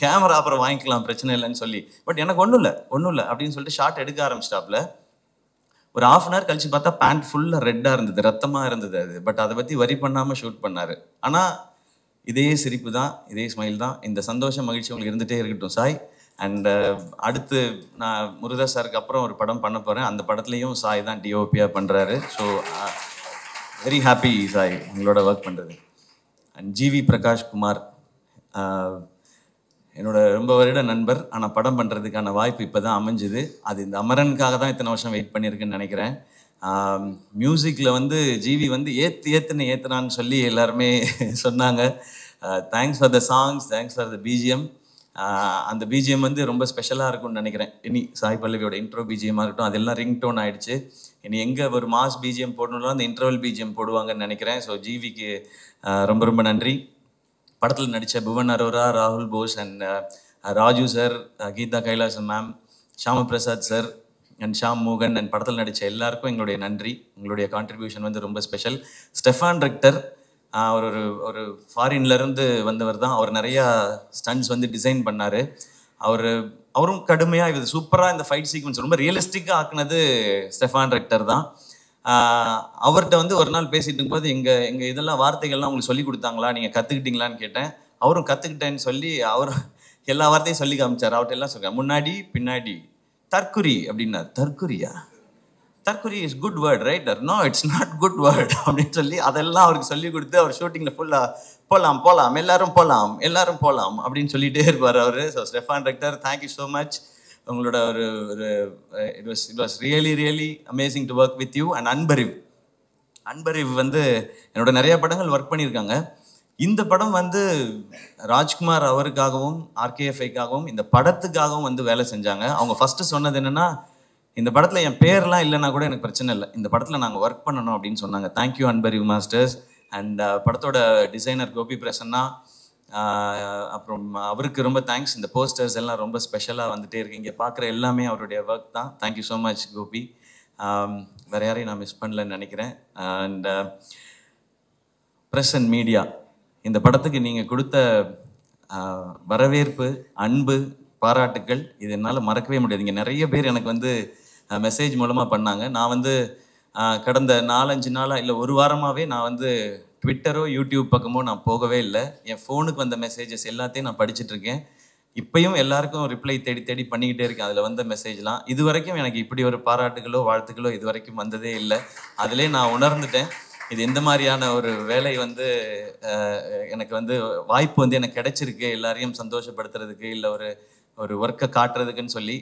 Speaker 3: கேமரா அப்புறம் வாங்கிக்கலாம் பிரச்சனை இல்லைன்னு சொல்லி. பட் எனக்கு ஒன்றும் இல்லை ஒன்றும் இல்லை அப்படின்னு சொல்லிட்டு ஷாட் எடுக்க ஆரம்பிச்சிட்டாப்ல ஒரு ஆஃப் அன் ஹவர் கழிச்சு பார்த்தா பேண்ட் ஃபுல்லாக ரெட்டாக இருந்தது ரத்தமாக இருந்தது அது. பட் அதை பற்றி வரி பண்ணாமல் ஷூட் பண்ணார். ஆனால் இதே சிரிப்பு தான் இதே ஸ்மைல் தான். இந்த சந்தோஷம் மகிழ்ச்சி உங்களுக்கு இருந்துகிட்டே இருக்கட்டும் சாய். அண்ட் uh, அடுத்து நான் முருகா சாருக்கு அப்புறம் ஒரு படம் பண்ண போகிறேன் அந்த படத்துலேயும் சாய் தான் டிஓபியாக பண்ணுறாரு ஸோ வெரி ஹாப்பி சாய். உங்களோட ஒர்க் பண்ணுறது அண்ட் ஜிவி பிரகாஷ் குமார் என்னோட ரொம்ப வருட நண்பர். ஆனால் படம் பண்ணுறதுக்கான வாய்ப்பு இப்போ தான் அமைஞ்சுது. அது இந்த அமரனுக்காக தான் இத்தனை வருஷம் வெயிட் பண்ணியிருக்குன்னு நினைக்கிறேன். மியூசிக்கில் வந்து ஜிவி வந்து ஏத்து ஏத்துன்னு ஏத்துனான்னு சொல்லி எல்லாருமே *laughs* சொன்னாங்க. Thanks for the songs thanks for the BGM அந்த பிஜிஎம் வந்து ரொம்ப ஸ்பெஷலாக இருக்கும்னு நினைக்கிறேன். இனி சாய் பல்லவியோட இன்ட்ரோ பிஜிஎம்மாக இருக்கட்டும் அதெல்லாம் ரிங் டோன் ஆயிடுச்சு. இனி எங்கே ஒரு மாஸ் பிஜிஎம் போடணும்னா அந்த இன்டர்வல் பிஜிஎம் போடுவாங்கன்னு நினைக்கிறேன். ஸோ ஜிவிக்கு ரொம்ப ரொம்ப நன்றி. படத்தில் நடித்த புவன் அரோரா ராகுல் Bose and Raju sir Geetha Kailasam ma'am Shama Prasad sir and Sham மோகன் அண்ட் படத்தில் நடித்த எல்லாருக்கும் எங்களுடைய நன்றி. உங்களுடைய கான்ட்ரிபியூஷன் வந்து ரொம்ப ஸ்பெஷல் ஸ்டெஃபான் ரெக்டர் அவர் ஒரு ஒரு ஃபாரின்லேருந்து வந்தவர் தான். அவர் நிறையா ஸ்டன்ஸ் வந்து டிசைன் பண்ணார். அவர் அவரும் கடுமையாக இது சூப்பராக இந்த ஃபைட் சீக்வன்ஸ் ரொம்ப ரியலிஸ்டிக்காக ஆக்குனது ஸ்டெஃபான் ரெக்டர் தான். அவர்கிட்ட வந்து ஒரு நாள் பேசிட்டு இருக்கும்போது எங்கள் எங்கள் இதெல்லாம் வார்த்தைகள்லாம் உங்களுக்கு சொல்லி கொடுத்தாங்களா? நீங்கள் கற்றுக்கிட்டீங்களான்னு கேட்டேன். அவரும் கற்றுக்கிட்டேன்னு சொல்லி அவர் எல்லா வார்த்தையும் சொல்லி காமிச்சார். அவர்கிட்ட எல்லாம் சொல்கிறார் முன்னாடி பின்னாடி தற்குறி அப்படின்னார். தற்குறியா? தற்கொலை is good word right no it's not good word அப்படின்னு சொல்லி அதெல்லாம் அவருக்கு சொல்லி கொடுத்து அவர் ஷூட்டிங்கில் ஃபுல்லாக போகலாம் போகலாம் எல்லாரும் போகலாம் எல்லாரும் போகலாம் அப்படின்னு சொல்லிட்டே இருப்பார் அவர். So Stefan Rector thank you so much உங்களோட ஒரு ஒரு it was it was really really amazing to work with you and Anbariv Anbariv வந்து என்னோட நிறைய படங்கள் ஒர்க் பண்ணியிருக்காங்க. இந்த படம் வந்து ராஜ்குமார் அவருக்காகவும் ஆர்கேஎஃப்ஐக்காகவும் இந்த படத்துக்காகவும் வந்து வேலை செஞ்சாங்க. அவங்க ஃபஸ்ட்டு சொன்னது என்னென்னா இந்த படத்தில் என் பேர்லாம் இல்லைன்னா கூட எனக்கு பிரச்சனை இல்லை. இந்த படத்தில் நாங்கள் ஒர்க் பண்ணணும் அப்படின்னு சொன்னாங்க. Thank you Anbariv masters and படத்தோட டிசைனர் கோபி பிரசன்னா uh, அப்புறம் அவருக்கு ரொம்ப தேங்க்ஸ் இந்த போஸ்டர்ஸ் எல்லாம் ரொம்ப ஸ்பெஷலாக வந்துட்டே இருக்கு. இங்கே பார்க்குற எல்லாமே அவருடைய ஒர்க் தான். Thank you so much Gopi. Um, வேறு யாரையும் நான் மிஸ் பண்ணலன்னு நினைக்கிறேன். அண்ட் ப்ரெஸ் அண்ட் மீடியா இந்த படத்துக்கு நீங்கள் கொடுத்த uh, வரவேற்பு அன்பு பாராட்டுக்கள் இது என்னால் மறக்கவே முடியாது. இங்கே நிறைய பேர் எனக்கு வந்து மெசேஜ் மூலமாக பண்ணாங்க. நான் வந்து கடந்த நாலஞ்சு நாளாக இல்லை ஒரு வாரமாகவே நான் வந்து ட்விட்டரோ யூடியூப் பக்கமோ நான் போகவே இல்லை. என் ஃபோனுக்கு வந்த மெசேஜஸ் எல்லாத்தையும் நான் படிச்சிட்டு இருக்கேன். இப்பயும் எல்லாருக்கும் ரிப்ளை தேடி தேடி பண்ணிக்கிட்டே இருக்கேன். அதில் வந்த மெசேஜ்லாம் இது வரைக்கும் எனக்கு இப்படி ஒரு பாராட்டுகளோ வாழ்த்துக்களோ இது வரைக்கும் வந்ததே இல்லை. அதிலே நான் உணர்ந்துட்டேன். இது எந்த மாதிரியான ஒரு வேலை வந்து எனக்கு வந்து வாய்ப்பு வந்து எனக்கு கிடைச்சிருக்கு. எல்லாரையும் சந்தோஷப்படுத்துறதுக்கு இல்லை ஒரு ஒரு ஒர்க்கை காட்டுறதுக்குன்னு சொல்லி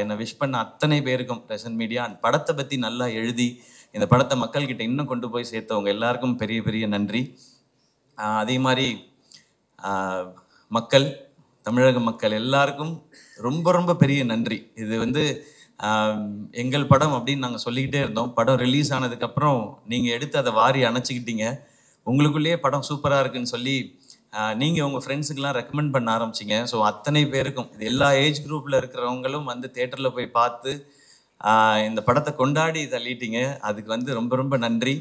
Speaker 3: என்னை விஷ் பண்ண அத்தனை பேருக்கும் பிரசன்ட் மீடியா அந்த படத்தை பற்றி நல்லா எழுதி இந்த படத்தை மக்கள்கிட்ட இன்னும் கொண்டு போய் சேர்த்தவங்க எல்லாருக்கும் பெரிய பெரிய நன்றி. அதே மாதிரி மக்கள் தமிழக மக்கள் எல்லாருக்கும் ரொம்ப ரொம்ப பெரிய நன்றி. இது வந்து எங்கள் படம் அப்படின்னு நாங்கள் சொல்லிக்கிட்டே இருந்தோம். படம் ரிலீஸ் ஆனதுக்கப்புறம் நீங்கள் எடுத்து அதை வாரி அணைச்சிக்கிட்டீங்க. உங்களுக்குள்ளேயே படம் சூப்பராக இருக்குன்னு சொல்லி நீங்கள் உங்கள் ஃப்ரெண்ட்ஸுக்கெல்லாம் ரெக்கமெண்ட் பண்ண ஆரம்பிச்சிங்க. ஸோ அத்தனை பேருக்கும் இது எல்லா ஏஜ் குரூப்பில் இருக்கிறவங்களும் வந்து தேட்டரில் போய் பார்த்து இந்த படத்தை கொண்டாடி தள்ளிட்டீங்க. அதுக்கு வந்து ரொம்ப ரொம்ப நன்றி.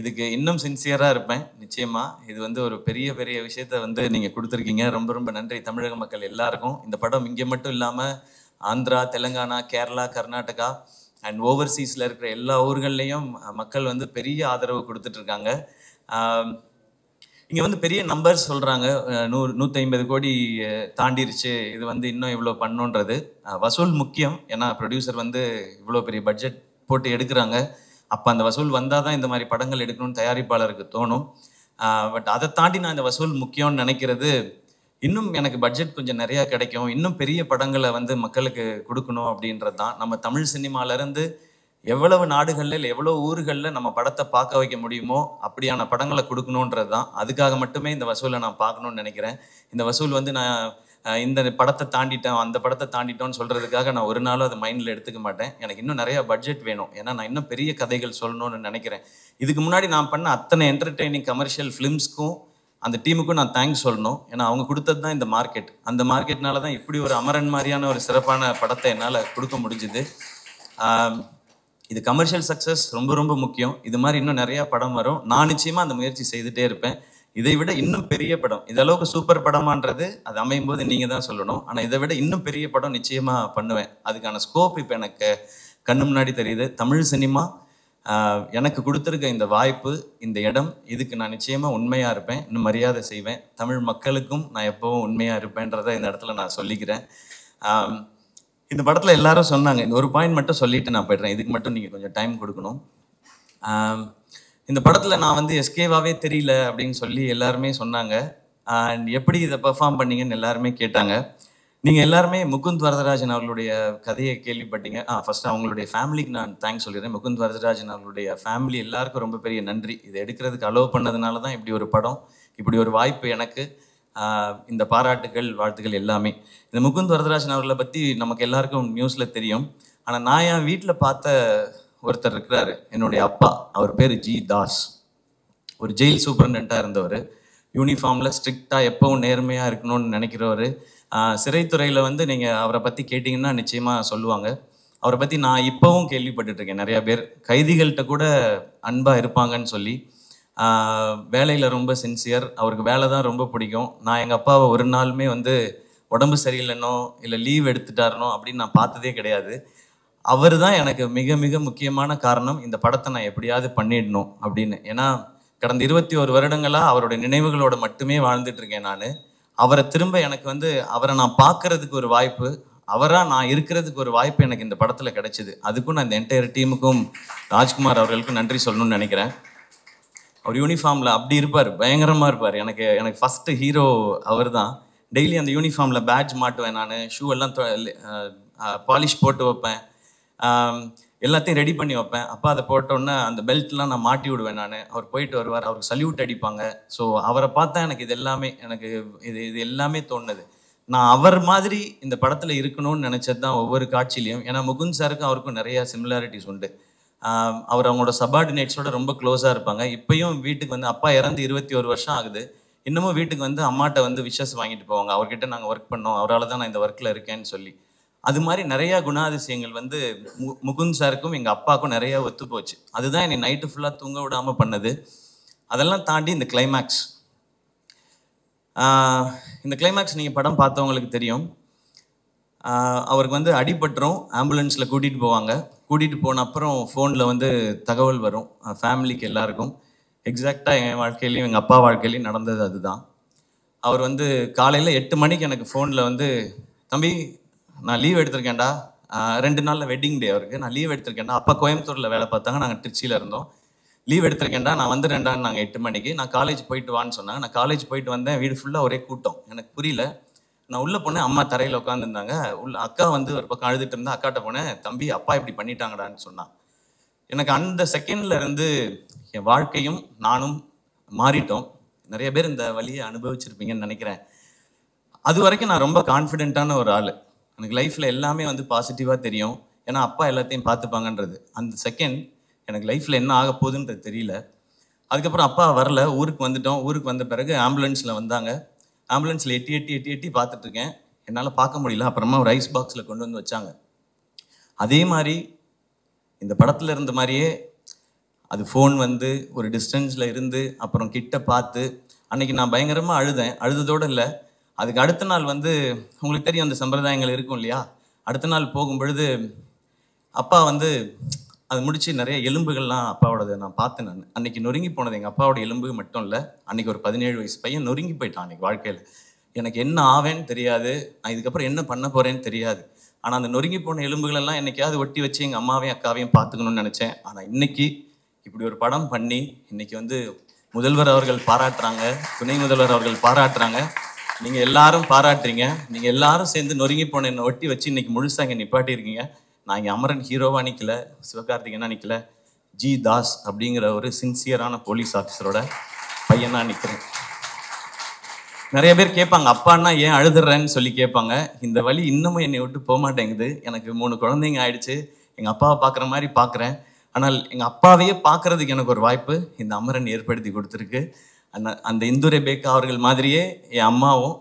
Speaker 3: இதுக்கு இன்னும் சின்சியராக இருப்பேன். நிச்சயமா இது வந்து ஒரு பெரிய பெரிய விஷயத்த வந்து நீங்கள் கொடுத்துருக்கீங்க. ரொம்ப ரொம்ப நன்றி தமிழக மக்கள் எல்லாருக்கும். இந்த படம் இங்கே மட்டும் இல்லாமல் ஆந்திரா தெலுங்கானா கேரளா கர்நாடகா அண்ட் ஓவர்சீஸில் இருக்கிற எல்லா ஊர்கள்லேயும் மக்கள் வந்து பெரிய ஆதரவு கொடுத்துட்ருக்காங்க இங்கே வந்து பெரிய நம்பர்ஸ் சொல்கிறாங்க நூறு நூற்றி ஐம்பது கோடி தாண்டிருச்சு. இது வந்து இன்னும் இவ்வளோ பண்ணுன்றது. வசூல் முக்கியம். ஏன்னா ப்ரொடியூசர் வந்து இவ்வளோ பெரிய பட்ஜெட் போட்டு எடுக்கிறாங்க. அப்போ அந்த வசூல் வந்தால் தான் இந்த மாதிரி படங்கள் எடுக்கணும்னு தயாரிப்பாளருக்கு தோணும். பட் அதை தாண்டி நான் இந்த வசூல் முக்கியம்னு நினைக்கிறது இன்னும் எனக்கு பட்ஜெட் கொஞ்சம் நிறையா கிடைக்கும். இன்னும் பெரிய படங்களை வந்து மக்களுக்கு கொடுக்கணும் அப்படின்றது தான் நம்ம தமிழ் சினிமாலேருந்து எவ்வளவு நாடுகளில் எவ்வளோ ஊர்களில் நம்ம படத்தை பார்க்க வைக்க முடியுமோ அப்படியான படங்களை கொடுக்கணுன்றது தான். அதுக்காக மட்டுமே இந்த வசூலை நான் பார்க்கணும்னு நினைக்கிறேன். இந்த வசூல் வந்து நான் இந்த படத்தை தாண்டிட்டேன் அந்த படத்தை தாண்டிட்டோம்னு சொல்கிறதுக்காக நான் ஒரு நாளும் அதை மைண்டில் எடுத்துக்க மாட்டேன். எனக்கு இன்னும் நிறையா பட்ஜெட் வேணும். ஏன்னா நான் இன்னும் பெரிய கதைகள் சொல்லணும்னு நினைக்கிறேன். இதுக்கு முன்னாடி நான் பண்ண அத்தனை என்டர்டெய்னிங் கமர்ஷியல் ஃபிலிம்ஸ்க்கும் அந்த டீமுக்கும் நான் தேங்க்ஸ் சொல்லணும். ஏன்னா அவங்க கொடுத்தது தான் இந்த மார்க்கெட் அந்த மார்க்கெட்னால தான் இப்படி ஒரு அமரன் மாதிரியான ஒரு சிறப்பான படத்தை என்னால் கொடுக்க முடிஞ்சுது. இது கமர்ஷியல் சக்ஸஸ் ரொம்ப ரொம்ப முக்கியம். இது மாதிரி இன்னும் நிறைய படம் வரும். நான் நிச்சயமா அந்த முயற்சி செய்துட்டே இருப்பேன். இதை விட இன்னும் பெரிய படம். இதளவுக்கு அளவுக்கு சூப்பர் படமான்றது அது அமையும் போது நீங்க தான் சொல்லணும். ஆனால் இதை விட இன்னும் பெரிய படம் நிச்சயமா பண்ணுவேன். அதுக்கான ஸ்கோப் இப்போ எனக்கு கண்ணு முன்னாடி தெரியுது. தமிழ் சினிமா எனக்கு கொடுத்துருக்க இந்த வாய்ப்பு இந்த இடம் இதுக்கு நான் நிச்சயமாக உண்மையாக இருப்பேன். இன்னும் மரியாதை செய்வேன். தமிழ் மக்களுக்கும் நான் எப்பவும் உண்மையாக இருப்பேன்றதை இந்த இடத்துல நான் சொல்லிக்கிறேன். இந்த படத்தில் எல்லாரும் சொன்னாங்க இந்த ஒரு பாயிண்ட் மட்டும் சொல்லிட்டு நான் போய்ட்றேன். இதுக்கு மட்டும் நீங்கள் கொஞ்சம் டைம் கொடுக்கணும். இந்த படத்தில் நான் வந்து எஸ்கேவாகவே தெரியல அப்படின்னு சொல்லி எல்லாருமே சொன்னாங்க. அண்ட் எப்படி இதை பெர்ஃபார்ம் பண்ணீங்கன்னு எல்லாருமே கேட்டாங்க. நீங்கள் எல்லாருமே முகுந்த் வரதராஜன் அவர்களுடைய கதையை கேள்விப்பட்டீங்க. ஆ ஃபஸ்ட்டு அவங்களுடைய ஃபேமிலிக்கு நான் தேங்க்ஸ் சொல்லிடுறேன். முகுந்த் வரதராஜன் அவர்களுடைய ஃபேமிலி எல்லாருக்கும் ரொம்ப பெரிய நன்றி. இதை எடுக்கிறதுக்கு அலோவ் பண்ணதுனால தான் இப்படி ஒரு படம் இப்படி ஒரு வாய்ப்பு எனக்கு. இந்த பாராட்டுகள் வாழ்த்துக்கள் எல்லாமே. இந்த முகுந்த் வரதராஜன் அவர்களை பற்றி நமக்கு எல்லாருக்கும் நியூஸில் தெரியும். ஆனால் நான் என் வீட்டில் பார்த்த ஒருத்தர் இருக்கிறாரு. என்னுடைய அப்பா. அவர் பேர் ஜி தாஸ். ஒரு ஜெயில் சூப்பரண்டாக இருந்தவர். யூனிஃபார்மில் ஸ்ட்ரிக்டாக எப்பவும் நேர்மையாக இருக்கணும்னு நினைக்கிறவர். சிறைத்துறையில் வந்து நீங்கள் அவரை பற்றி கேட்டிங்கன்னா நிச்சயமாக சொல்லுவாங்க. அவரை பற்றி நான் இப்போவும் கேள்விப்பட்டுட்ருக்கேன் நிறையா பேர் கைதிகள்கிட்ட கூட அன்பாக இருப்பாங்கன்னு சொல்லி. வேலையில் ரொம்ப சின்சியர் அவருக்கு வேலை தான் ரொம்ப பிடிக்கும். நான் எங்கள் அப்பாவை ஒரு நாளுமே வந்து உடம்பு சரியில்லைனோ இல்லை லீவ் எடுத்துட்டாருனோ அப்படின்னு நான் பார்த்ததே கிடையாது. அவர் தான் எனக்கு மிக மிக முக்கியமான காரணம். இந்த படத்தை நான் எப்படியாவது பண்ணிடணும் அப்படின்னு. ஏன்னா கடந்த இருபத்தி ஒரு வருடங்களாக அவருடைய நினைவுகளோட மட்டுமே வாழ்ந்துட்டு இருக்கேன் நான். அவரை திரும்ப எனக்கு வந்து அவரை நான் பார்க்கறதுக்கு ஒரு வாய்ப்பு அவராக நான் இருக்கிறதுக்கு ஒரு வாய்ப்பு எனக்கு இந்த படத்தில் கிடைச்சிது. அதுக்கும் நான் இந்த என்டையர் டீமுக்கும் ராஜ்குமார் அவர்களுக்கும் நன்றி சொல்லணும்னு நினைக்கிறேன். அவர் யூனிஃபார்மில் அப்படி இருப்பார் பயங்கரமாக இருப்பார். எனக்கு எனக்கு ஃபஸ்ட்டு ஹீரோ அவர் தான் டெய்லி அந்த யூனிஃபார்மில் பேட்ச் மாட்டுவேன் நான் ஷூ எல்லாம் பாலிஷ் போட்டு வைப்பேன். எல்லாத்தையும் ரெடி பண்ணி வைப்பேன். அப்பா அதை போட்டோன்னே அந்த பெல்ட்லாம் நான் மாட்டி விடுவேன் நான். அவர் போயிட்டு வருவார் அவருக்கு சல்யூட் அடிப்பாங்க. ஸோ அவரை பார்த்தா எனக்கு இது எல்லாமே எனக்கு இது இது எல்லாமே தோணுது. நான் அவர் மாதிரி இந்த படத்தில் இருக்கணும்னு நினச்சது தான் ஒவ்வொரு காட்சியிலையும். ஏன்னா முகுந்த் சாருக்கும் அவருக்கும் நிறையா சிமிலாரிட்டிஸ் உண்டு. அவர் அவங்களோட சபார்டினேட்ஸோட ரொம்ப க்ளோஸாக இருப்பாங்க. இப்பயும் வீட்டுக்கு வந்து அப்பா இறந்து இருபத்தி ஒரு வருஷம் ஆகுது. இன்னமும் வீட்டுக்கு வந்து அம்மாட்ட வந்து விஷஸ் வாங்கிட்டு போவாங்க. அவர்கிட்ட நாங்கள் ஒர்க் பண்ணோம். அவரால் தான் நான் இந்த ஒர்க்கில் இருக்கேன்னு சொல்லி. அது மாதிரி நிறையா குணாதிசயங்கள் வந்து மு- முகுந்த் சாருக்கும் எங்கள் அப்பாவுக்கும் நிறையா ஒத்து போச்சு. அதுதான் என்னை நைட்டு ஃபுல்லாக தூங்க விடாமல் பண்ணது. அதெல்லாம் தாண்டி இந்த கிளைமேக்ஸ் இந்த கிளைமேக்ஸ் நீங்கள் படம் பார்த்தவங்களுக்கு தெரியும். அவருக்கு வந்து அடிபட்டுரும். ஆம்புலன்ஸில் கூட்டிகிட்டு போவாங்க. கூட்டிகிட்டு போன அப்புறம் ஃபோனில் வந்து தகவல் வரும். ஃபேமிலிக்கு எல்லாருக்கும். எக்ஸாக்டாக என் வாழ்க்கையிலையும் எங்கள் அப்பா வாழ்க்கையிலையும் நடந்தது அதுதான். அவர் வந்து காலையில் எட்டு மணிக்கு எனக்கு ஃபோனில் வந்து தம்பி நான் லீவ் எடுத்திருக்கேன்டா. ரெண்டு நாளில் வெட்டிங் டே அவருக்கு. நான் லீவ் எடுத்திருக்கேன்டா. அப்பா கோயம்புத்தூரில் வேலை பார்த்தாங்க. நாங்கள் திருச்சியில் இருந்தோம். லீவ் எடுத்திருக்கேன்டா. நான் வந்துடுறேன்டான்னு நாங்கள் எட்டு மணிக்கு. நான் காலேஜ் போயிட்டு வான்னு சொன்னாங்க. நான் காலேஜ் போயிட்டு வந்தேன். வீடு ஃபுல்லாக ஒரே கூட்டம். எனக்கு புரியல. நான் உள்ளே போனேன் அம்மா தரையில் உட்காந்துருந்தாங்க உள்ள அக்கா வந்து ஒரு பக்கம் அழுதுட்டு இருந்தா அக்காட்ட போனேன் தம்பி அப்பா இப்படி பண்ணிட்டாங்கடான்னு சொன்னான். எனக்கு அந்த செகண்ட்ல இருந்து என் வாழ்க்கையும் நானும் மாறிட்டோம். நிறைய பேர் இந்த வழியை அனுபவிச்சிருப்பீங்கன்னு நினைக்கிறேன். அது வரைக்கும் நான் ரொம்ப கான்ஃபிடென்ட்டான ஒரு ஆள். எனக்கு லைஃப்பில் எல்லாமே வந்து பாசிட்டிவாக தெரியும். ஏன்னா அப்பா எல்லாத்தையும் பார்த்துப்பாங்கன்றது. அந்த செகண்ட் எனக்கு லைஃப்பில் என்ன ஆக போகுதுன்றது தெரியல. அதுக்கப்புறம் அப்பா வரல. ஊருக்கு வந்துட்டோம். ஊருக்கு வந்த பிறகு ஆம்புலன்ஸில் வந்தாங்க. ஆம்புலன்ஸில் எட்டி எட்டி எட்டி எட்டி பார்த்துட்ருக்கேன். என்னால் பார்க்க முடியல. அப்புறமா ஒரு ஐஸ் பாக்ஸில் கொண்டு வந்து வச்சாங்க. அதே மாதிரி இந்த படத்தில் இருந்த மாதிரியே அது ஃபோன் வந்து ஒரு டிஸ்டன்ஸில் இருந்து அப்புறம் கிட்ட பார்த்து அன்றைக்கி நான் பயங்கரமாக அழுதேன். அழுததோடு இல்லை. அதுக்கு அடுத்த நாள் வந்து உங்களுக்கு தெரியும் அந்த சம்பிரதாயங்கள் இருக்கும் இல்லையா? அடுத்த நாள் போகும் பொழுது அப்பா வந்து அது முடிச்சு நிறைய எலும்புகள்லாம் அப்பாவோடது நான் பார்த்தேன் நான். அன்னைக்கு நொறுங்கி போனது எங்கள் அப்பாவோட எலும்பு மட்டும் இல்லை அன்னைக்கு ஒரு பதினேழு வயசு பையன் நொறுங்கி போயிட்டான் அன்னைக்கு வாழ்க்கையில். எனக்கு என்ன ஆவேன்னு தெரியாது நான் இதுக்கப்புறம் என்ன பண்ண போறேன்னு தெரியாது. ஆனால் அந்த நொறுங்கி போன எலும்புகளெல்லாம் என்னைக்காவது ஒட்டி வச்சு எங்கள் அம்மாவையும் அக்காவையும் பார்த்துக்கணும்னு நினச்சேன். ஆனால் இன்னைக்கு இப்படி ஒரு படம் பண்ணி இன்னைக்கு வந்து முதல்வர் அவர்கள் பாராட்டுறாங்க துணை முதல்வர் அவர்கள் பாராட்டுறாங்க. நீங்கள் எல்லாரும் பாராட்டுறீங்க. நீங்கள் எல்லாரும் சேர்ந்து நொறுங்கி போன என்னை ஒட்டி வச்சு இன்னைக்கு முழுசாக இங்கே நிப்பாட்டியிருக்கீங்க. நான் இங்கே அமரன் ஹீரோவாக நிற்கல சிவகார்த்திகனாக நிற்கல ஜி தாஸ் அப்படிங்கிற ஒரு சின்சியரான போலீஸ் ஆஃபீஸரோட பையனாக நிற்கிறேன் நிறைய பேர் கேட்பாங்க அப்பான்னா ஏன் அழுதுறேன்னு சொல்லி கேட்பாங்க. இந்த வழி இன்னமும் என்னை விட்டு போக மாட்டேங்குது. எனக்கு மூணு குழந்தைங்க ஆயிடுச்சு. எங்கள் அப்பாவை பார்க்குற மாதிரி பார்க்குறேன். ஆனால் எங்கள் அப்பாவையே பார்க்கறதுக்கு எனக்கு ஒரு வாய்ப்பு இந்த அமரன் ஏற்படுத்தி கொடுத்துருக்கு. அந்த அந்த இந்துரை பேக்கா அவர்கள் மாதிரியே என் அம்மாவும்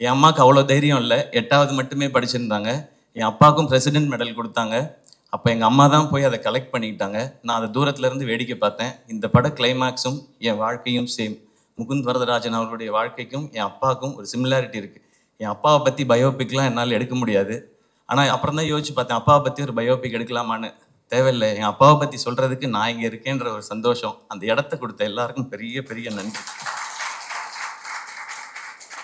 Speaker 3: என் அம்மாவுக்கு அவ்வளோ தைரியம் இல்லை. எட்டாவது மட்டுமே படிச்சிருந்தாங்க. என் அப்பாவுக்கும் பிரசிடென்ட் மெடல் கொடுத்தாங்க. அப்போ எங்கள் அம்மா தான் போய் அதை கலெக்ட் பண்ணிக்கிட்டாங்க. நான் அதை தூரத்துலேருந்து வேடிக்கை பார்த்தேன். இந்த பட கிளைமேக்ஸும் என் வாழ்க்கையும் சேம் முகுந்த் வரதராஜன் அவர்களுடைய வாழ்க்கைக்கும் என் அப்பாவுக்கும் ஒரு சிமிலாரிட்டி இருக்குது என் அப்பாவை பற்றி பயோபிக்லாம் என்னால் எடுக்க முடியாது. ஆனால் அப்புறம் தான் யோசிச்சு பார்த்தேன் அப்பாவை பற்றி ஒரு பயோபிக் எடுக்கலாமான்னு. தேவையில்லை. என் அப்பாவை பற்றி சொல்கிறதுக்கு நான் இங்கே இருக்கேன்ற ஒரு சந்தோஷம் அந்த இடத்த கொடுத்த எல்லாருக்கும் பெரிய பெரிய நன்றி.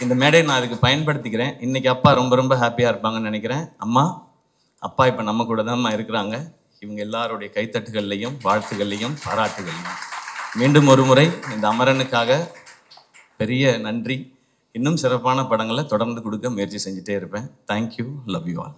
Speaker 3: இந்த மேடையை நான் அதுக்கு பயன்படுத்திக்கிறேன். இன்றைக்கி அப்பா ரொம்ப ரொம்ப ஹாப்பியாக இருப்பாங்கன்னு நினைக்கிறேன். அம்மா அப்பா இப்போ நம்ம கூட தான் இருக்கிறாங்க. இவங்க எல்லாருடைய கைத்தட்டுகள்லையும் வாழ்த்துகள்லையும் பாராட்டுகள்லையும். மீண்டும் ஒரு முறை இந்த அமரனுக்காக பெரிய நன்றி. இன்னும் சிறப்பான படங்களை தொடர்ந்து கொடுக்க முயற்சி செஞ்சுட்டே இருப்பேன். Thank you love you all